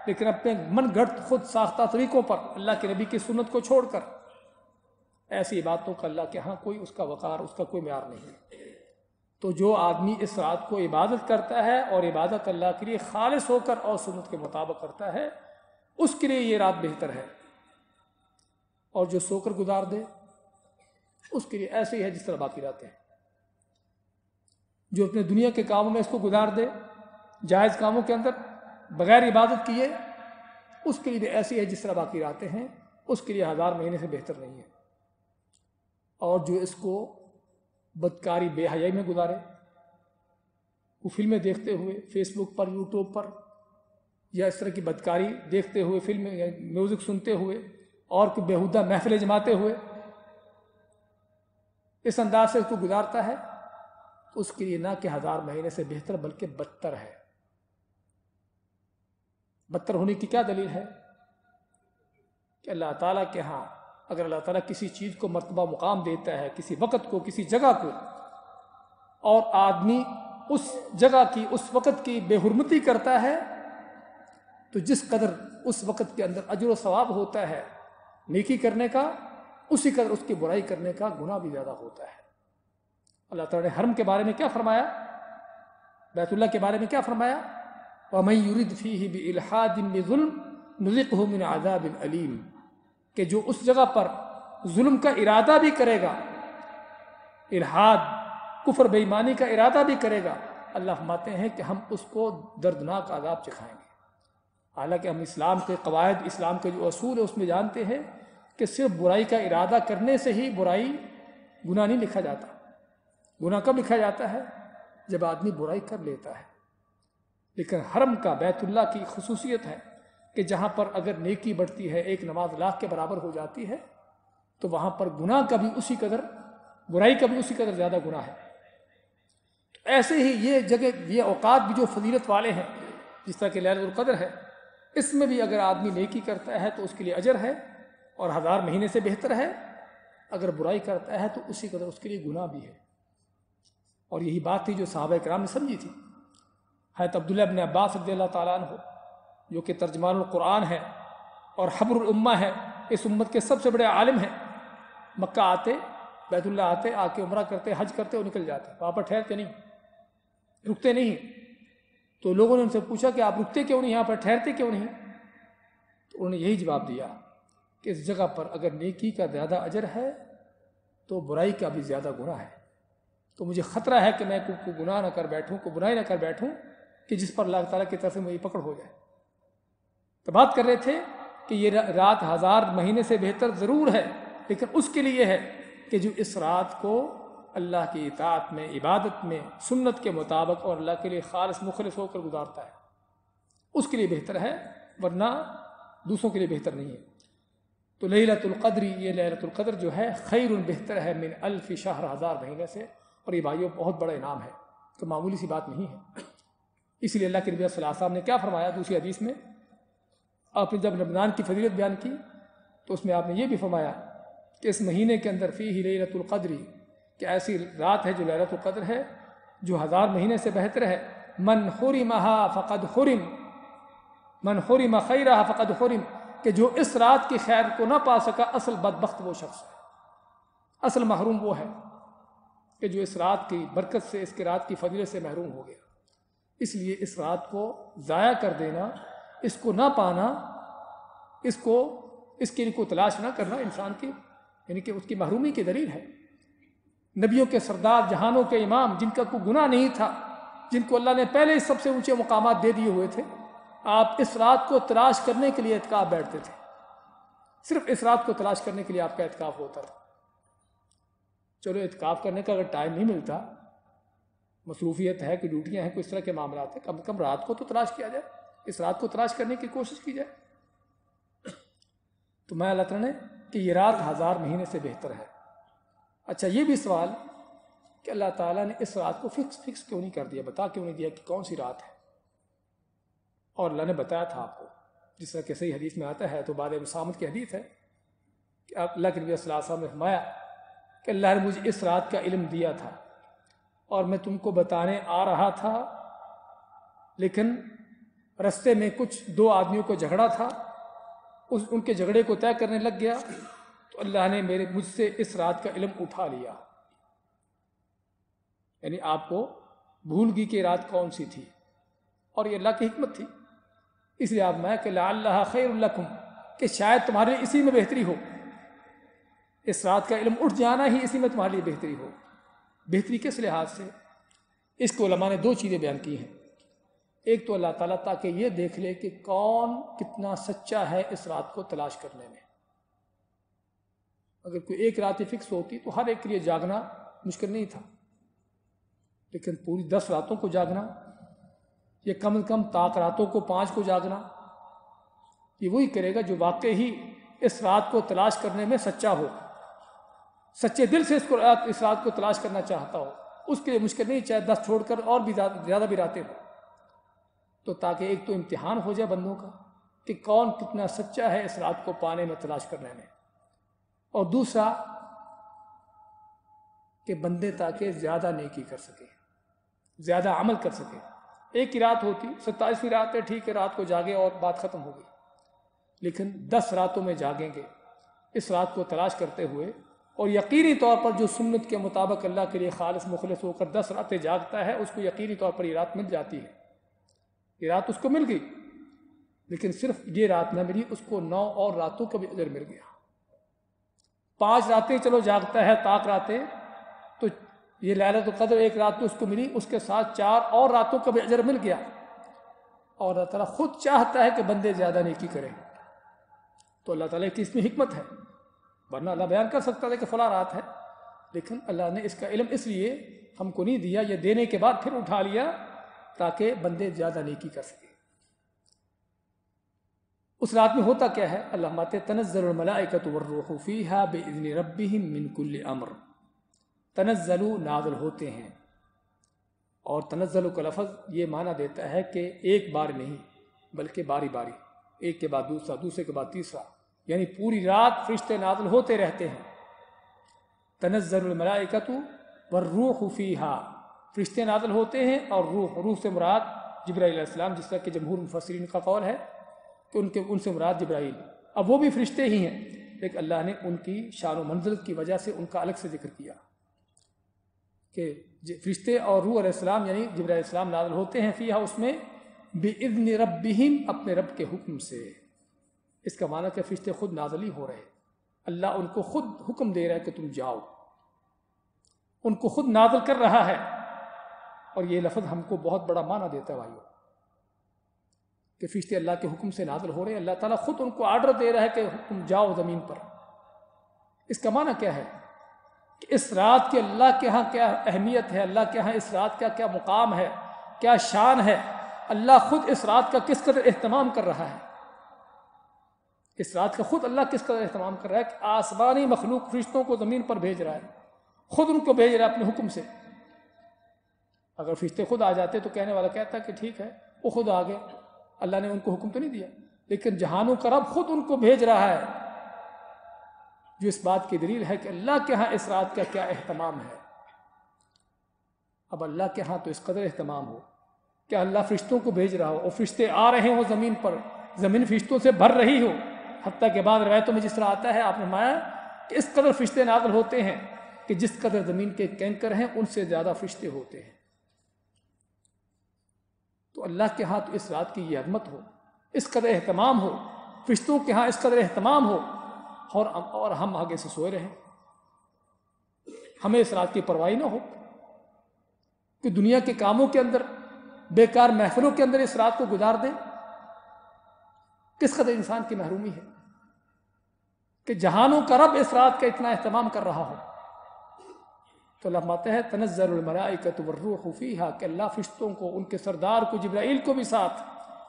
لیکن اپنے من گھٹ خود ساختہ طریقوں پر اللہ کے نبی کی سنت کو چھوڑ کر۔ ایسی عبادتوں کا اللہ کے ہاں کوئی اس کا وقار، اس کا کوئی معیار نہیں تو جو آدمی اس رات کو عبادت کرتا ہے اور عبادت اللہ کے لیے خالص ہو کر اور سنت کے مطابق کرتا ہے، اس کے لیے یہ رات بہتر ہے۔ اور جو سو کر گزار دے، اس کے لیے ایسے ہی ہے جس طرح باقی رہتے ہیں۔ جو اپنے دنیا کے کاموں میں اس کو گزار دے، جائز کاموں کے اندر بغیر عبادت کیے، اس کے لیے بھی ایسی ہے جس طرح باقی رہتے ہیں۔ اس کے لیے ہزار مہینے سے بہتر نہیں ہے۔ اور جو اس کو بدکاری، بے حیائی میں گزارے، وہ فلمیں دیکھتے ہوئے فیس بک پر، یوٹیوب پر، یا اس طرح کی بدکاری دیکھتے ہوئے فلم میوزک سنتے ہوئے اور کوئی بےحدہ محفلیں جماتے ہوئے۔ اس انداز سے اس کو گزارتا ہے اس کے لیے نہ کہ ہزار مہینے سے بہتر بلکہ بدتر ہے۔ بدتر ہونے کی کیا دلیل ہے؟ کہ اللہ تعالیٰ کے ہاں اگر اللہ تعالیٰ کسی چیز کو مرتبہ مقام دیتا ہے، کسی وقت کو، کسی جگہ کو، اور آدمی اس جگہ کی، اس وقت کی بے حرمتی کرتا ہے، تو جس قدر اس وقت کے اندر اجر و ثواب ہوتا ہے نیکی کرنے کا، اسی قدر اس کی برائی کرنے کا گناہ بھی زیادہ ہوتا ہے۔ اللہ تعالیٰ نے حرم کے بارے میں کیا فرمایا؟ بیت اللہ کے بارے میں کیا فرمایا؟ وَمَن يُرِدْ فِيهِ بِإِلْحَادٍ بِظُلْمٍ نُذِقْهُ مِنْ عَذَابٍ علیم کہ جو اس جگہ پر ظلم کا ارادہ بھی کرے گا الحاد کفر بے ایمانی کا ارادہ بھی کرے گا، اللہ فرماتے ہیں کہ ہم اس کو دردناک عذاب چکھائیں گے۔ حالانکہ ہم اسلام کے قواعد، اسلام کے جو اصول ہے اس میں جانتے ہیں کہ صرف برائی کا ارادہ کرنے سے ہی برائی گناہ نہیں لکھا جاتا۔ گناہ کب لکھا جاتا ہے؟ جب آدمی برائی کر لیتا ہے۔ لیکن حرم کا بیت اللہ کی خصوصیت ہے کہ جہاں پر اگر نیکی بڑھتی ہے، ایک نماز لاکھ کے برابر ہو جاتی ہے، تو وہاں پر گناہ کا بھی اسی قدر، برائی کا بھی اسی قدر زیادہ گناہ ہے۔ تو ایسے ہی یہ جگہ، یہ اوقات بھی جو فضیلت والے ہیں، جس طرح کہ لہر القدر ہے اس میں بھی اگر آدمی نیکی کرتا ہے تو اس کے لیے اجر ہے اور ہزار مہینے سے بہتر ہے، اگر برائی کرتا ہے تو اسی قدر اس کے لیے گناہ بھی ہے۔ اور یہی بات تھی جو صحابہ کرام نے سمجھی تھی۔ حضرت عبداللہ ابن عباس رضی اللہ تعالیٰ عنہ، جو کہ ترجمان القرآن ہے اور حبر الامہ ہے، اس امت کے سب سے بڑے عالم ہیں۔ مکہ آتے، بیت اللہ آتے، آ کے عمرہ کرتے، حج کرتے اور نکل جاتے، وہاں پر ٹھہرتے نہیں، رکتے نہیں۔ تو لوگوں نے ان سے پوچھا کہ آپ رکتے کیوں نہیں یہاں پر ٹھہرتے کیوں نہیں؟ تو انہوں نے یہی جواب دیا کہ اس جگہ پر اگر نیکی کا زیادہ اجر ہے تو برائی کا بھی زیادہ گناہ ہے۔ تو مجھے خطرہ ہے کہ میں کو گناہ نہ کر بیٹھوں، کو برائی نہ کر بیٹھوں کہ جس پر اللہ تعالیٰ کی طرف سے مجھے پکڑ ہو جائے۔ تو بات کر رہے تھے کہ یہ رات ہزار مہینے سے بہتر ضرور ہے، لیکن اس کے لیے ہے کہ جو اس رات کو اللہ کی اطاعت میں، عبادت میں، سنت کے مطابق اور اللہ کے لیے خالص مخلص ہو کر گزارتا ہے۔ اس کے لیے بہتر ہے، ورنہ دوسروں کے لیے بہتر نہیں ہے۔ تو للت القدری یہ للت القدر جو ہے، خیر بہتر ہے من الف شہر ہزار مہینے سے۔ اور یہ بھائیوں بہت بڑا انعام ہے۔ تو معمولی سی بات نہیں ہے۔ اس لیے اللہ کے نبی صلی اللہ علیہ وسلم نے کیا فرمایا دوسری حدیث میں؟ آپ نے جب رمضان کی فضیلت بیان کی، تو اس میں آپ نے یہ بھی فرمایا کہ اس مہینے کے اندر فی ہی للت القدری کہ ایسی رات ہے جو للت القدر ہے، جو ہزار مہینے سے بہتر ہے۔ من خوری مہا فقد خورم من خوری خیرہ فقد خورم کہ جو اس رات کی خیر کو نہ پا سکا، اصل بدبخت وہ شخص ہے۔ اصل محروم وہ ہے کہ جو اس رات کی برکت سے، اس کی رات کی فضیلت سے محروم ہو گیا۔ اس لیے اس رات کو ضائع کر دینا، اس کو نہ پانا، اس کو، اس کے لیے کو تلاش نہ کرنا انسان کی یعنی کہ اس کی محرومی کی دلیل ہے۔ نبیوں کے سردار، جہانوں کے امام، جن کا کوئی گناہ نہیں تھا، جن کو اللہ نے پہلے سب سے اونچے مقامات دے دیے ہوئے تھے، آپ اس رات کو تلاش کرنے کے لیے اعتکاف بیٹھتے تھے۔ صرف اس رات کو تلاش کرنے کے لیے آپ کا اعتکاف ہوتا تھا۔ چلو، اعتکاف کرنے کا اگر ٹائم نہیں ملتا، مصروفیت ہے کہ ڈیوٹیاں ہیں، کوئی اس طرح کے معاملات ہیں، کم کم رات کو تو تلاش کیا جائے۔ اس رات کو تلاش کرنے کی کوشش کی جائے۔ تو میں اللہ تعالیٰ نے کہ یہ رات ہزار مہینے سے بہتر ہے۔ اچھا یہ بھی سوال کہ اللہ تعالیٰ نے اس رات کو فکس فکس کیوں نہیں کر دیا؟ بتا کیوں نہیں دیا کہ کون سی رات ہے؟ اور اللہ نے بتایا تھا آپ کو، جس طرح کہ صحیح حدیث میں آتا ہے، تو بعد مسامت کی حدیث ہے کہ آپ اللہ کے نبی صلی اللہ علیہ وسلم نے فرمایا کہ اللہ نے مجھے اس رات کا علم دیا تھا اور میں تم کو بتانے آ رہا تھا، لیکن رستے میں کچھ دو آدمیوں کو جھگڑا تھا، اس، ان کے جھگڑے کو طے کرنے لگ گیا تو اللہ نے میرے مجھ سے اس رات کا علم اٹھا لیا۔ یعنی آپ کو بھول گئی کہ رات کون سی تھی۔ اور یہ اللہ کی حکمت تھی۔ اس لیے آپ میں کہ اللہ خیر الکم کہ شاید تمہارے اسی میں بہتری ہو۔ اس رات کا علم اٹھ جانا ہی اسی میں تمہارے لیے بہتری ہو۔ بہتری کس لحاظ سے؟ اس کو علماء نے دو چیزیں بیان کی ہیں۔ ایک تو اللہ تعالیٰ تاکہ یہ دیکھ لے کہ کون کتنا سچا ہے اس رات کو تلاش کرنے میں۔ اگر کوئی ایک رات فکس ہوتی تو ہر ایک کے لیے جاگنا مشکل نہیں تھا۔ لیکن پوری دس راتوں کو جاگنا، یا کم از کم تاک راتوں کو پانچ کو جاگنا، یہ وہی کرے گا جو واقع ہی اس رات کو تلاش کرنے میں سچا ہو۔ سچے دل سے اس کو اس رات کو تلاش کرنا چاہتا ہو۔ اس کے لیے مشکل نہیں، چاہے دس چھوڑ کر اور بھی زیادہ بھی راتے ہو تو تاکہ ایک تو امتحان ہو جائے بندوں کا کہ کون کتنا سچا ہے اس رات کو پانے میں تلاش کرنے میں۔ اور دوسرا کہ بندے تاکہ زیادہ نیکی کر سکے، زیادہ عمل کر سکے۔ ایک ہی رات ہوتی، ستائیسویں رات ہے، ٹھیک ہے، رات کو جاگے اور بات ختم ہو گئی۔ لیکن دس راتوں میں جاگیں گے۔ اس رات کو تلاش کرتے ہوئے اور یقینی طور پر جو سنت کے مطابق اللہ کے لیے خالص، مخلص ہو کر دس راتیں جاگتا ہے، اس کو یقینی طور پر یہ رات مل جاتی ہے۔ یہ رات اس کو مل گئی، لیکن صرف یہ رات نہ ملی، اس کو نو اور راتوں کا بھی اجر مل گیا۔ پانچ راتیں چلو جاگتا ہے تاک راتیں، تو یہ لالت القدر ایک رات تو اس کو ملی، اس کے ساتھ چار اور راتوں کا بھی اجر مل گیا۔ اور اللہ تعالیٰ خود چاہتا ہے کہ بندے زیادہ نیکی کریں۔ تو اللہ تعالیٰ کی اس میں حکمت ہے۔ ورنہ اللہ بیان کر سکتا تھا کہ فلاں رات ہے۔ لیکن اللہ نے اس کا علم اس لیے ہم کو نہیں دیا، یہ دینے کے بعد پھر اٹھا لیا تاکہ بندے زیادہ نیکی کر سکیں۔ اس رات میں ہوتا کیا ہے؟ اللہ مات تنزل الملائکت والروح فیہا بإذن ربهم من کل امر۔ تنزل نازل ہوتے ہیں۔ اور تنزل کا لفظ یہ معنی دیتا ہے کہ ایک بار نہیں، بلکہ باری باری۔ ایک کے بعد دوسرا، دوسرے کے بعد تیسرا۔ یعنی پوری رات فرشتے نازل ہوتے رہتے ہیں۔ تنزل الملائکت والروح فیہا۔ فرشتے نازل ہوتے ہیں اور روح روح سے مراد جبرائیل علیہ السلام، جس طرح کہ جمہور مفسرین کا قول ہے۔ کہ ان کے ان سے مراد جبرائیل۔ اب وہ بھی فرشتے ہی ہیں۔ لیکن اللہ نے ان کی شان و منزلت کی وجہ سے ان کا الگ سے ذکر کیا کہ جی، فرشتے اور روح علیہ السلام یعنی جبرائیل السلام نازل ہوتے ہیں فیہا اس میں بِإِذْنِ رَبِّهِمْ اپنے رب کے حکم سے۔ اس کا معنی کہ فرشتے خود نازل ہی ہو رہے اللہ ان کو خود حکم دے رہا ہے کہ تم جاؤ۔ ان کو خود نازل کر رہا ہے۔ اور یہ لفظ ہم کو بہت بڑا معنی دیتا ہے بھائیو۔ کہ فرشتے اللہ کے حکم سے نازل ہو رہے ہیں۔ اللہ تعالیٰ خود ان کو آرڈر دے رہا ہے کہ تم جاؤ زمین پر۔ اس کا معنی کیا ہے؟ کہ اس رات کے اللہ کے ہاں کیا اہمیت ہے؟ اللہ کے ہاں اس رات کا کیا مقام ہے؟ کیا شان ہے؟ اللہ خود اس رات کا کس قدر اہتمام کر رہا ہے؟ اس رات کا خود اللہ کس قدر اہتمام کر رہا ہے کہ آسمانی مخلوق فرشتوں کو زمین پر بھیج رہا ہے۔ خود ان کو بھیج رہا ہے اپنے حکم سے۔ اگر فرشتے خود آ جاتے تو کہنے والا کہتا کہ ٹھیک ہے، وہ خود آ گئے۔ اللہ نے ان کو حکم تو نہیں دیا، لیکن جہانوں کا رب خود ان کو بھیج رہا ہے۔ جو اس بات کی دلیل ہے کہ اللہ کے ہاں اس رات کا کیا اہتمام ہے۔ اب اللہ کے ہاں تو اس قدر اہتمام ہو کہ اللہ فرشتوں کو بھیج رہا ہو اور فرشتے آ رہے ہوں زمین پر۔ زمین فرشتوں سے بھر رہی ہو۔ حتیٰ کے بعد روایتوں میں جس طرح آتا ہے، آپ نے مایا کہ اس قدر فرشتے نازل ہوتے ہیں کہ جس قدر زمین کے کینکر ہیں، ان سے زیادہ فرشتے ہوتے ہیں۔ تو اللہ کے ہاں تو اس رات کی یہ عظمت ہو، اس قدر اہتمام ہو، فرشتوں کے ہاں اس قدر اہتمام ہو، اور اور ہم آگے سے سوئے رہیں۔ ہمیں اس رات کی پرواہی نہ ہو کہ دنیا کے کاموں کے اندر، بیکار محفلوں کے اندر اس رات کو گزار دیں۔ کس قدر انسان کی محرومی ہے کہ جہانوں کا رب اس رات کا اتنا اہتمام کر رہا ہو۔ تو اللہ ماتے ہیں، تنزل الملائکت والروح فیہا، کہ اللہ فرشتوں کو، ان کے سردار کو، جبرائیل کو بھی ساتھ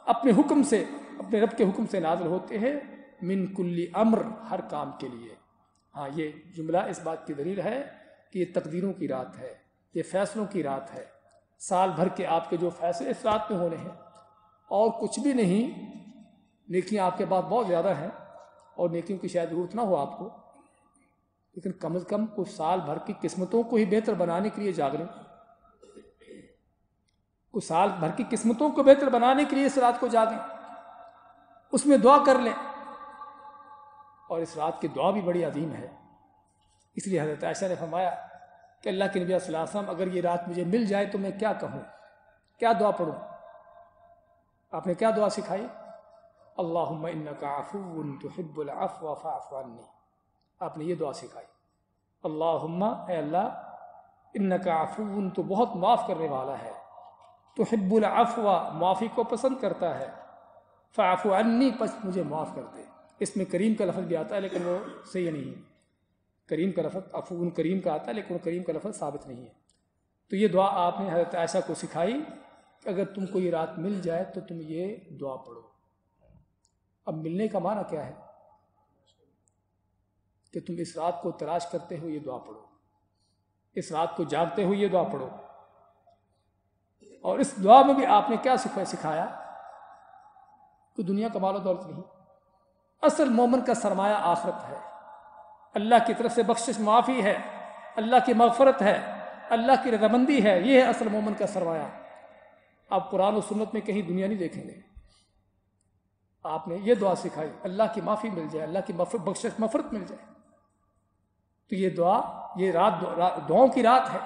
اپنے حکم سے، اپنے رب کے حکم سے نازل ہوتے ہیں من کلی امر ہر کام کے لیے۔ ہاں یہ جملہ اس بات کی دلیل ہے کہ یہ تقدیروں کی رات ہے، یہ فیصلوں کی رات ہے۔ سال بھر کے آپ کے جو فیصلے اس رات میں ہونے ہیں، اور کچھ بھی نہیں، نیکیاں آپ کے پاس بہت زیادہ ہیں، اور نیکیوں کی شاید ضرورت نہ ہو آپ کو۔ لیکن کم از کم کچھ سال بھر کی قسمتوں کو ہی بہتر بنانے کے لیے جاگ لیں کچھ سال بھر کی قسمتوں کو بہتر بنانے کے لیے اس رات کو جاگیں۔ اس میں دعا کر لیں۔ اور اس رات کی دعا بھی بڑی عظیم ہے۔ اس لیے حضرت عائشہ نے فرمایا کہ اللہ کے نبی صلی اللہ علیہ وسلم، اگر یہ رات مجھے مل جائے تو میں کیا کہوں؟ کیا دعا پڑھوں؟ آپ نے کیا دعا سکھائی؟ اللہ عفو تحب العفو فاعف عنی۔ آپ نے یہ دعا سکھائی۔ اللہ اے اللہ ان کا تو بہت معاف کرنے والا ہے۔ تو حب العفو، معافی کو پسند کرتا ہے۔ فعفو عنی، پس مجھے معاف کر دے۔ اس میں کریم کا لفظ بھی آتا ہے، لیکن وہ صحیح نہیں ہے۔ کریم کا لفظ افون کریم کا آتا ہے، لیکن وہ کریم کا لفظ ثابت نہیں ہے۔ تو یہ دعا آپ نے حضرت عائشہ کو سکھائی۔ کہ اگر تم کو یہ رات مل جائے تو تم یہ دعا پڑھو۔ اب ملنے کا معنی کیا ہے؟ کہ تم اس رات کو تلاش کرتے ہو یہ دعا پڑھو۔ اس رات کو جاگتے ہو یہ دعا پڑھو۔ اور اس دعا میں بھی آپ نے کیا سکھایا؟ کہ دنیا کا مال و دولت نہیں۔ اصل مومن کا سرمایہ آخرت ہے۔ اللہ کی طرف سے بخشش معافی ہے۔ اللہ کی مغفرت ہے۔ اللہ کی رضامندی ہے۔ یہ ہے اصل مومن کا سرمایہ۔ آپ قرآن و سنت میں کہیں دنیا نہیں دیکھیں گے۔ آپ نے یہ دعا سکھائی۔ اللہ کی معافی مل جائے۔ اللہ کی بخش مفرت مل جائے۔ تو یہ دعا، یہ رات دعاؤں کی رات ہے۔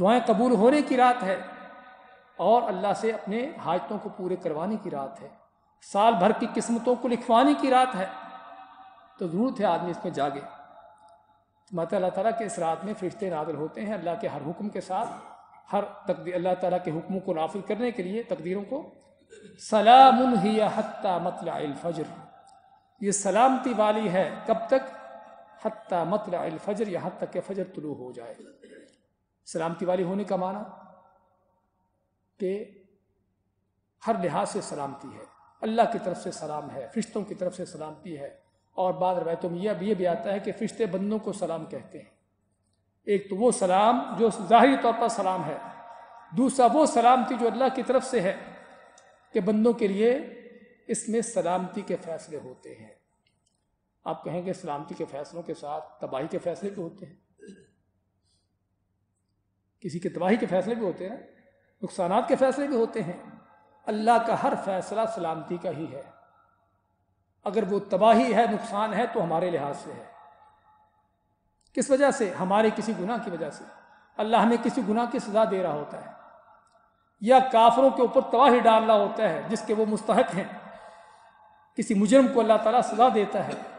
دعائیں قبول ہونے کی رات ہے اور اللہ سے اپنے حاجتوں کو پورے کروانے کی رات ہے۔ سال بھر کی قسمتوں کو لکھوانے کی رات ہے۔ تو ضرورت ہے آدمی اس میں جاگے۔ مات اللہ تعالیٰ کے اس رات میں فرشتے نادل ہوتے ہیں اللہ کے ہر حکم کے ساتھ، ہر تقدیر اللہ تعالیٰ کے حکموں کو نافذ کرنے کے لیے تقدیروں کو۔ سلام ہی حتیٰ مطلع الفجر۔ یہ سلامتی والی ہے۔ کب تک؟ حتیٰ مطلع الفجر یہاں تک کہ فجر طلوع ہو جائے۔ سلامتی والی ہونے کا معنی کہ ہر لحاظ سے سلامتی ہے۔ اللہ کی طرف سے سلام ہے، فرشتوں کی طرف سے سلامتی ہے۔ اور بعض روایتوں میں یہ بھی آتا ہے کہ فرشتے بندوں کو سلام کہتے ہیں۔ ایک تو وہ سلام جو ظاہری طور پر سلام ہے، دوسرا وہ سلامتی جو اللہ کی طرف سے ہے کہ بندوں کے لیے اس میں سلامتی کے فیصلے ہوتے ہیں۔ آپ کہیں گے سلامتی کے فیصلوں کے ساتھ تباہی کے فیصلے بھی ہوتے ہیں۔ کسی کے تباہی کے فیصلے بھی ہوتے ہیں، نقصانات کے فیصلے بھی ہوتے ہیں۔ اللہ کا ہر فیصلہ سلامتی کا ہی ہے۔ اگر وہ تباہی ہے، نقصان ہے، تو ہمارے لحاظ سے ہے۔ کس وجہ سے؟ ہمارے کسی گناہ کی وجہ سے۔ اللہ ہمیں کسی گناہ کی سزا دے رہا ہوتا ہے۔ یا کافروں کے اوپر تباہی ڈالنا ہوتا ہے، جس کے وہ مستحق ہیں۔ کسی مجرم کو اللہ تعالیٰ سزا دیتا ہے۔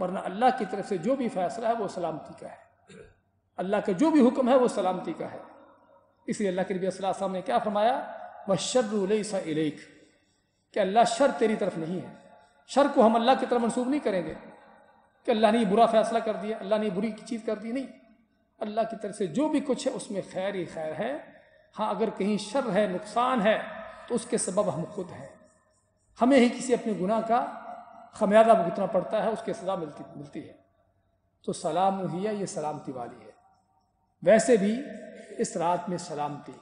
ورنہ اللہ کی طرف سے جو بھی فیصلہ ہے وہ سلامتی کا ہے۔ اللہ کا جو بھی حکم ہے وہ سلامتی کا ہے۔ اس لیے اللہ کے نبی صلی اللہ علیہ وسلم نے کیا فرمایا؟ وہ شر علیک کہ اللہ شر تیری طرف نہیں ہے۔ شر کو ہم اللہ کی طرف منسوخ نہیں کریں گے۔ کہ اللہ نے یہ برا فیصلہ کر دیا، اللہ نے بری چیز کر دی، نہیں۔ اللہ کی طرف سے جو بھی کچھ ہے، اس میں خیر ہی خیر ہے۔ ہاں اگر کہیں شر ہے، نقصان ہے، تو اس کے سبب ہم خود ہیں۔ ہمیں ہی کسی اپنے گناہ کا خمیازہ بھگتنا پڑتا ہے، اس کے سزا ملتی ملتی ہے۔ تو سلام مہیا یہ سلامتی والی ہے۔ ویسے بھی اس رات میں سلامتی۔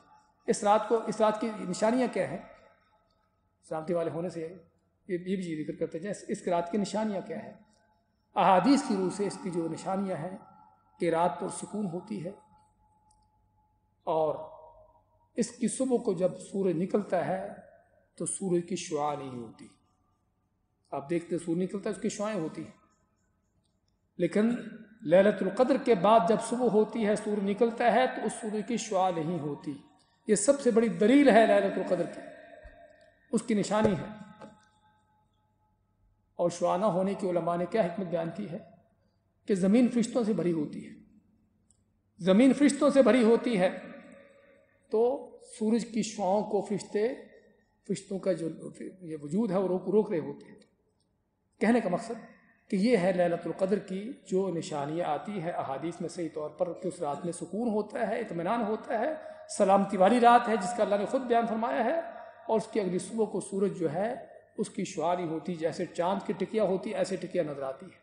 اس رات کو اس رات کی نشانیاں کیا ہیں؟ سلامتی والے ہونے سے یہ بھی ذکر کرتے ہیں اس رات کی نشانیاں کیا ہیں؟ احادیث کی روح سے اس کی جو نشانیاں ہیں کہ رات پر سکون ہوتی ہے۔ اور اس کی صبح کو جب سورج نکلتا ہے تو سورج کی شعا نہیں ہوتی۔ آپ دیکھتے سورج نکلتا ہے، اس کی شعائیں ہوتی ہیں۔ لیکن للت القدر کے بعد جب صبح ہوتی ہے سورج نکلتا ہے، تو اس سورج کی شعا نہیں ہوتی۔ یہ سب سے بڑی دلیل ہے للت القدر کی۔ اس کی نشانی ہے۔ اور شعانہ ہونے کی علماء نے کیا حکمت بیان کی ہے؟ کہ زمین فرشتوں سے بھری ہوتی ہے۔ زمین فرشتوں سے بھری ہوتی ہے، تو سورج کی شعاؤں کو فرشتے، فرشتوں کا جو یہ وجود ہے، وہ روک روک رہے ہوتے ہیں۔ کہنے کا مقصد کہ یہ ہے للت القدر کی جو نشانیاں آتی ہے احادیث میں صحیح طور پر کہ اس رات میں سکون ہوتا ہے، اطمینان ہوتا ہے، سلامتی والی رات ہے جس کا اللہ نے خود بیان فرمایا ہے اور اس کی اگلی صبح کو سورج جو ہے اس کی شعاری ہوتی، جیسے چاند کی ٹکیا ہوتی، ایسے ٹکیا نظر آتی ہے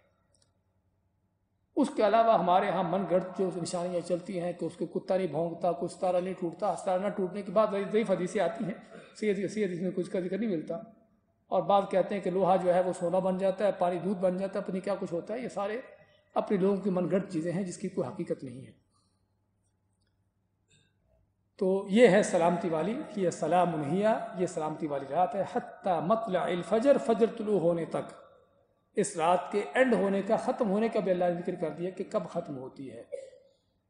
اس کے علاوہ ہمارے ہاں من گڑھ جو نشانیاں چلتی ہیں کہ اس کو کتا نہیں بھونکتا، کچھ ستارہ نہیں ٹوٹتا، ستارہ نہ ٹوٹنے کے بعد ضعیف حدیثیں آتی ہیں۔ سید سید اس میں کچھ کا ذکر نہیں ملتا۔ اور بعض کہتے ہیں کہ لوہا جو ہے وہ سونا بن جاتا ہے، پانی دودھ بن جاتا ہے اپنی کیا کچھ ہوتا ہے، یہ سارے اپنے لوگوں کی من گڑھ چیزیں ہیں جس کی کوئی حقیقت نہیں ہے۔ تو یہ ہے سلامتی والی، یہ سلام انہیا یہ سلامتی والی رات ہے۔ حتیٰ مطلع الفجر، فجر طلوع ہونے تک۔ اس رات کے اینڈ ہونے کا، ختم ہونے کا بھی اللہ نے ذکر کر دیا کہ کب ختم ہوتی ہے۔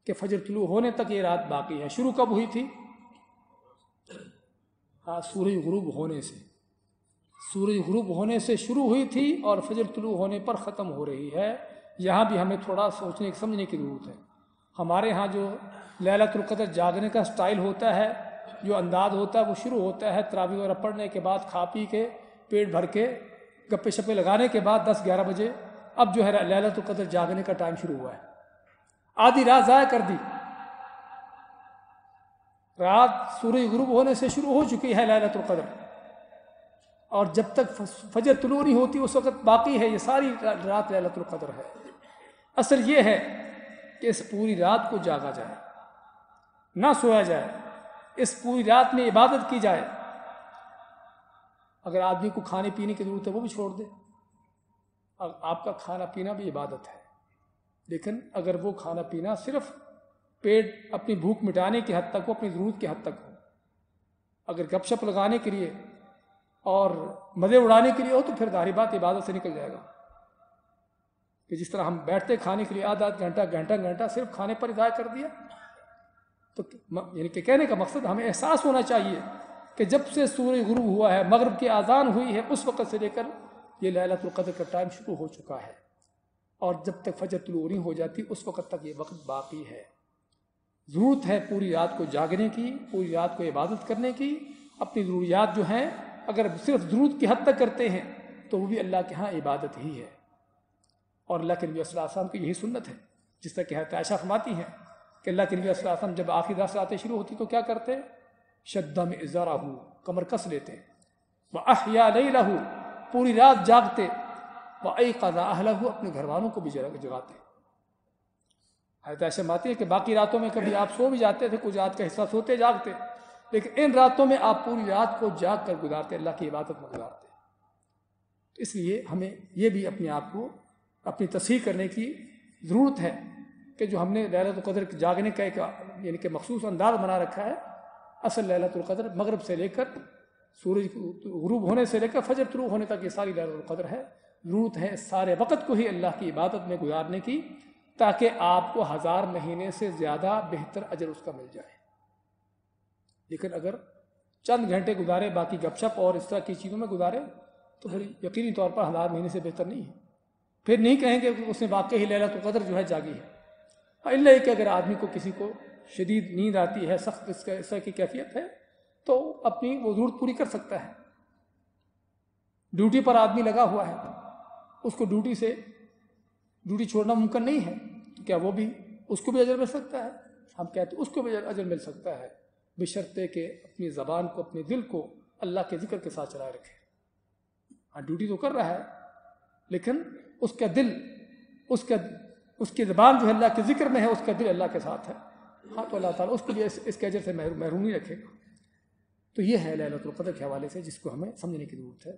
کہ فجر طلوع ہونے تک یہ رات باقی ہے۔ شروع کب ہوئی تھی؟ ہاں سورج غروب ہونے سے۔ سورج غروب ہونے سے شروع ہوئی تھی اور فجر طلوع ہونے پر ختم ہو رہی ہے۔ یہاں بھی ہمیں تھوڑا سوچنے، سمجھنے کی ضرورت ہے۔ ہمارے ہاں جو للت القدر جاگنے کا سٹائل ہوتا ہے، جو انداز ہوتا ہے، وہ شروع ہوتا ہے تراوی وغیرہ پڑھنے کے بعد، کھا پی کے، پیٹ بھر کے، گپے شپے لگانے کے بعد دس گیارہ بجے۔ اب جو ہے للت القدر جاگنے کا ٹائم شروع ہوا ہے۔ آدھی رات ضائع کر دی۔ رات سورج غروب ہونے سے شروع ہو چکی ہے للت القدر۔ اور جب تک فجر طلوع نہیں ہوتی، اس وقت باقی ہے، یہ ساری رات للت القدر ہے۔ اصل یہ ہے کہ اس پوری رات کو جاگا جائے، نہ سویا جائے، اس پوری رات میں عبادت کی جائے۔ اگر آدمی کو کھانے پینے کی ضرورت ہے، وہ بھی چھوڑ دے۔ آپ کا کھانا پینا بھی عبادت ہے، لیکن اگر وہ کھانا پینا صرف پیٹ اپنی بھوک مٹانے کی حد تک ہو، اپنی ضرورت کی حد تک ہو، اگر گپ شپ لگانے کے لیے اور مزے اڑانے کے لیے ہو تو پھر ظاہری بات عبادت سے نکل جائے گا۔ کہ جس طرح ہم بیٹھتے کھانے کے لیے آدھا آدھ گھنٹہ گھنٹہ گھنٹہ صرف کھانے پر ضائع کر دیا، تو یعنی کہ کہنے کا مقصد ہمیں احساس ہونا چاہیے کہ جب سے سورج غروب ہوا ہے، مغرب کی آزان ہوئی ہے، اس وقت سے لے کر یہ للت القدر کا ٹائم شروع ہو چکا ہے۔ اور جب تک فجر طلوع نہیں ہو جاتی، اس وقت تک یہ وقت باقی ہے۔ ضرورت ہے پوری رات کو جاگنے کی، پوری رات کو عبادت کرنے کی۔ اپنی ضروریات جو ہیں اگر صرف ضرورت کی حد تک کرتے ہیں، تو وہ بھی اللہ کے ہاں عبادت ہی ہے۔ اور اللہ کے نبی صلی اللہ علیہ وسلم کی یہی سنت ہے، جس طرح کہ عائشہ فرماتی ہیں کہ اللہ کے نبی صلی اللہ علیہ وسلم جب آخری رات آتے شروع ہوتی تو کیا کرتے؟ شدہ میں اظہارہ ہو کمر کس لیتے۔ وہ احیا نہیں رہو پوری رات جاگتے۔ وہ اے قضا ہو اپنے گھر والوں کو بھی جگاتے۔ حضرت ایسے ماتی ہے کہ باقی راتوں میں کبھی آپ سو بھی جاتے تھے، کچھ رات کا حصہ سوتے جاگتے۔ لیکن ان راتوں میں آپ پوری رات کو جاگ کر گزارتے اللہ کی عبادت میں گزارتے اس لیے ہمیں یہ بھی اپنے آپ کو، اپنی تصحیح کرنے کی ضرورت ہے کہ جو ہم نے لہلت القدر جاگنے کا ایک یعنی کہ مخصوص انداز بنا رکھا ہے، اصل لہلت القدر مغرب سے لے کر سورج غروب ہونے سے لے کر فجر طلوع ہونے تک یہ ساری لہلت القدر ہے۔ ضرورت ہے سارے وقت کو ہی اللہ کی عبادت میں گزارنے کی تاکہ آپ کو ہزار مہینے سے زیادہ بہتر اجر اس کا مل جائے۔ لیکن اگر چند گھنٹے گزارے، باقی گپ شپ اور اس طرح کی چیزوں میں گزارے، تو پھر یقینی طور پر ہزار مہینے سے بہتر نہیں ہے۔ پھر نہیں کہیں گے کہ اس نے واقعی لہلا تو قدر جو ہے جاگی ہے۔ ہاں، اللہ کہ اگر آدمی کو کسی کو شدید نیند آتی ہے، سخت اس کا اس طرح کی کیفیت ہے، تو اپنی وہ ضرورت پوری کر سکتا ہے۔ ڈیوٹی پر آدمی لگا ہوا ہے، اس کو ڈیوٹی سے ڈیوٹی چھوڑنا ممکن نہیں ہے۔ کیا وہ بھی اس کو بھی اجر مل سکتا ہے؟ ہم کہتے ہیں اس کو بھی اجر مل سکتا ہے۔ بشرطے کہ اپنی زبان کو، اپنے دل کو اللہ کے ذکر کے ساتھ چلائے رکھے۔ ہاں ڈیوٹی تو کر رہا ہے، لیکن اس کا دل، اس کا، اس کی زبان جو ہے اللہ کے ذکر میں ہے، اس کا دل اللہ کے ساتھ ہے۔ ہاں تو اللہ تعالیٰ اس کے لیے اس کے اجر سے محرومی رکھے۔ گا تو یہ ہے لہلت القدر کے حوالے سے، جس کو ہمیں سمجھنے کی ضرورت ہے۔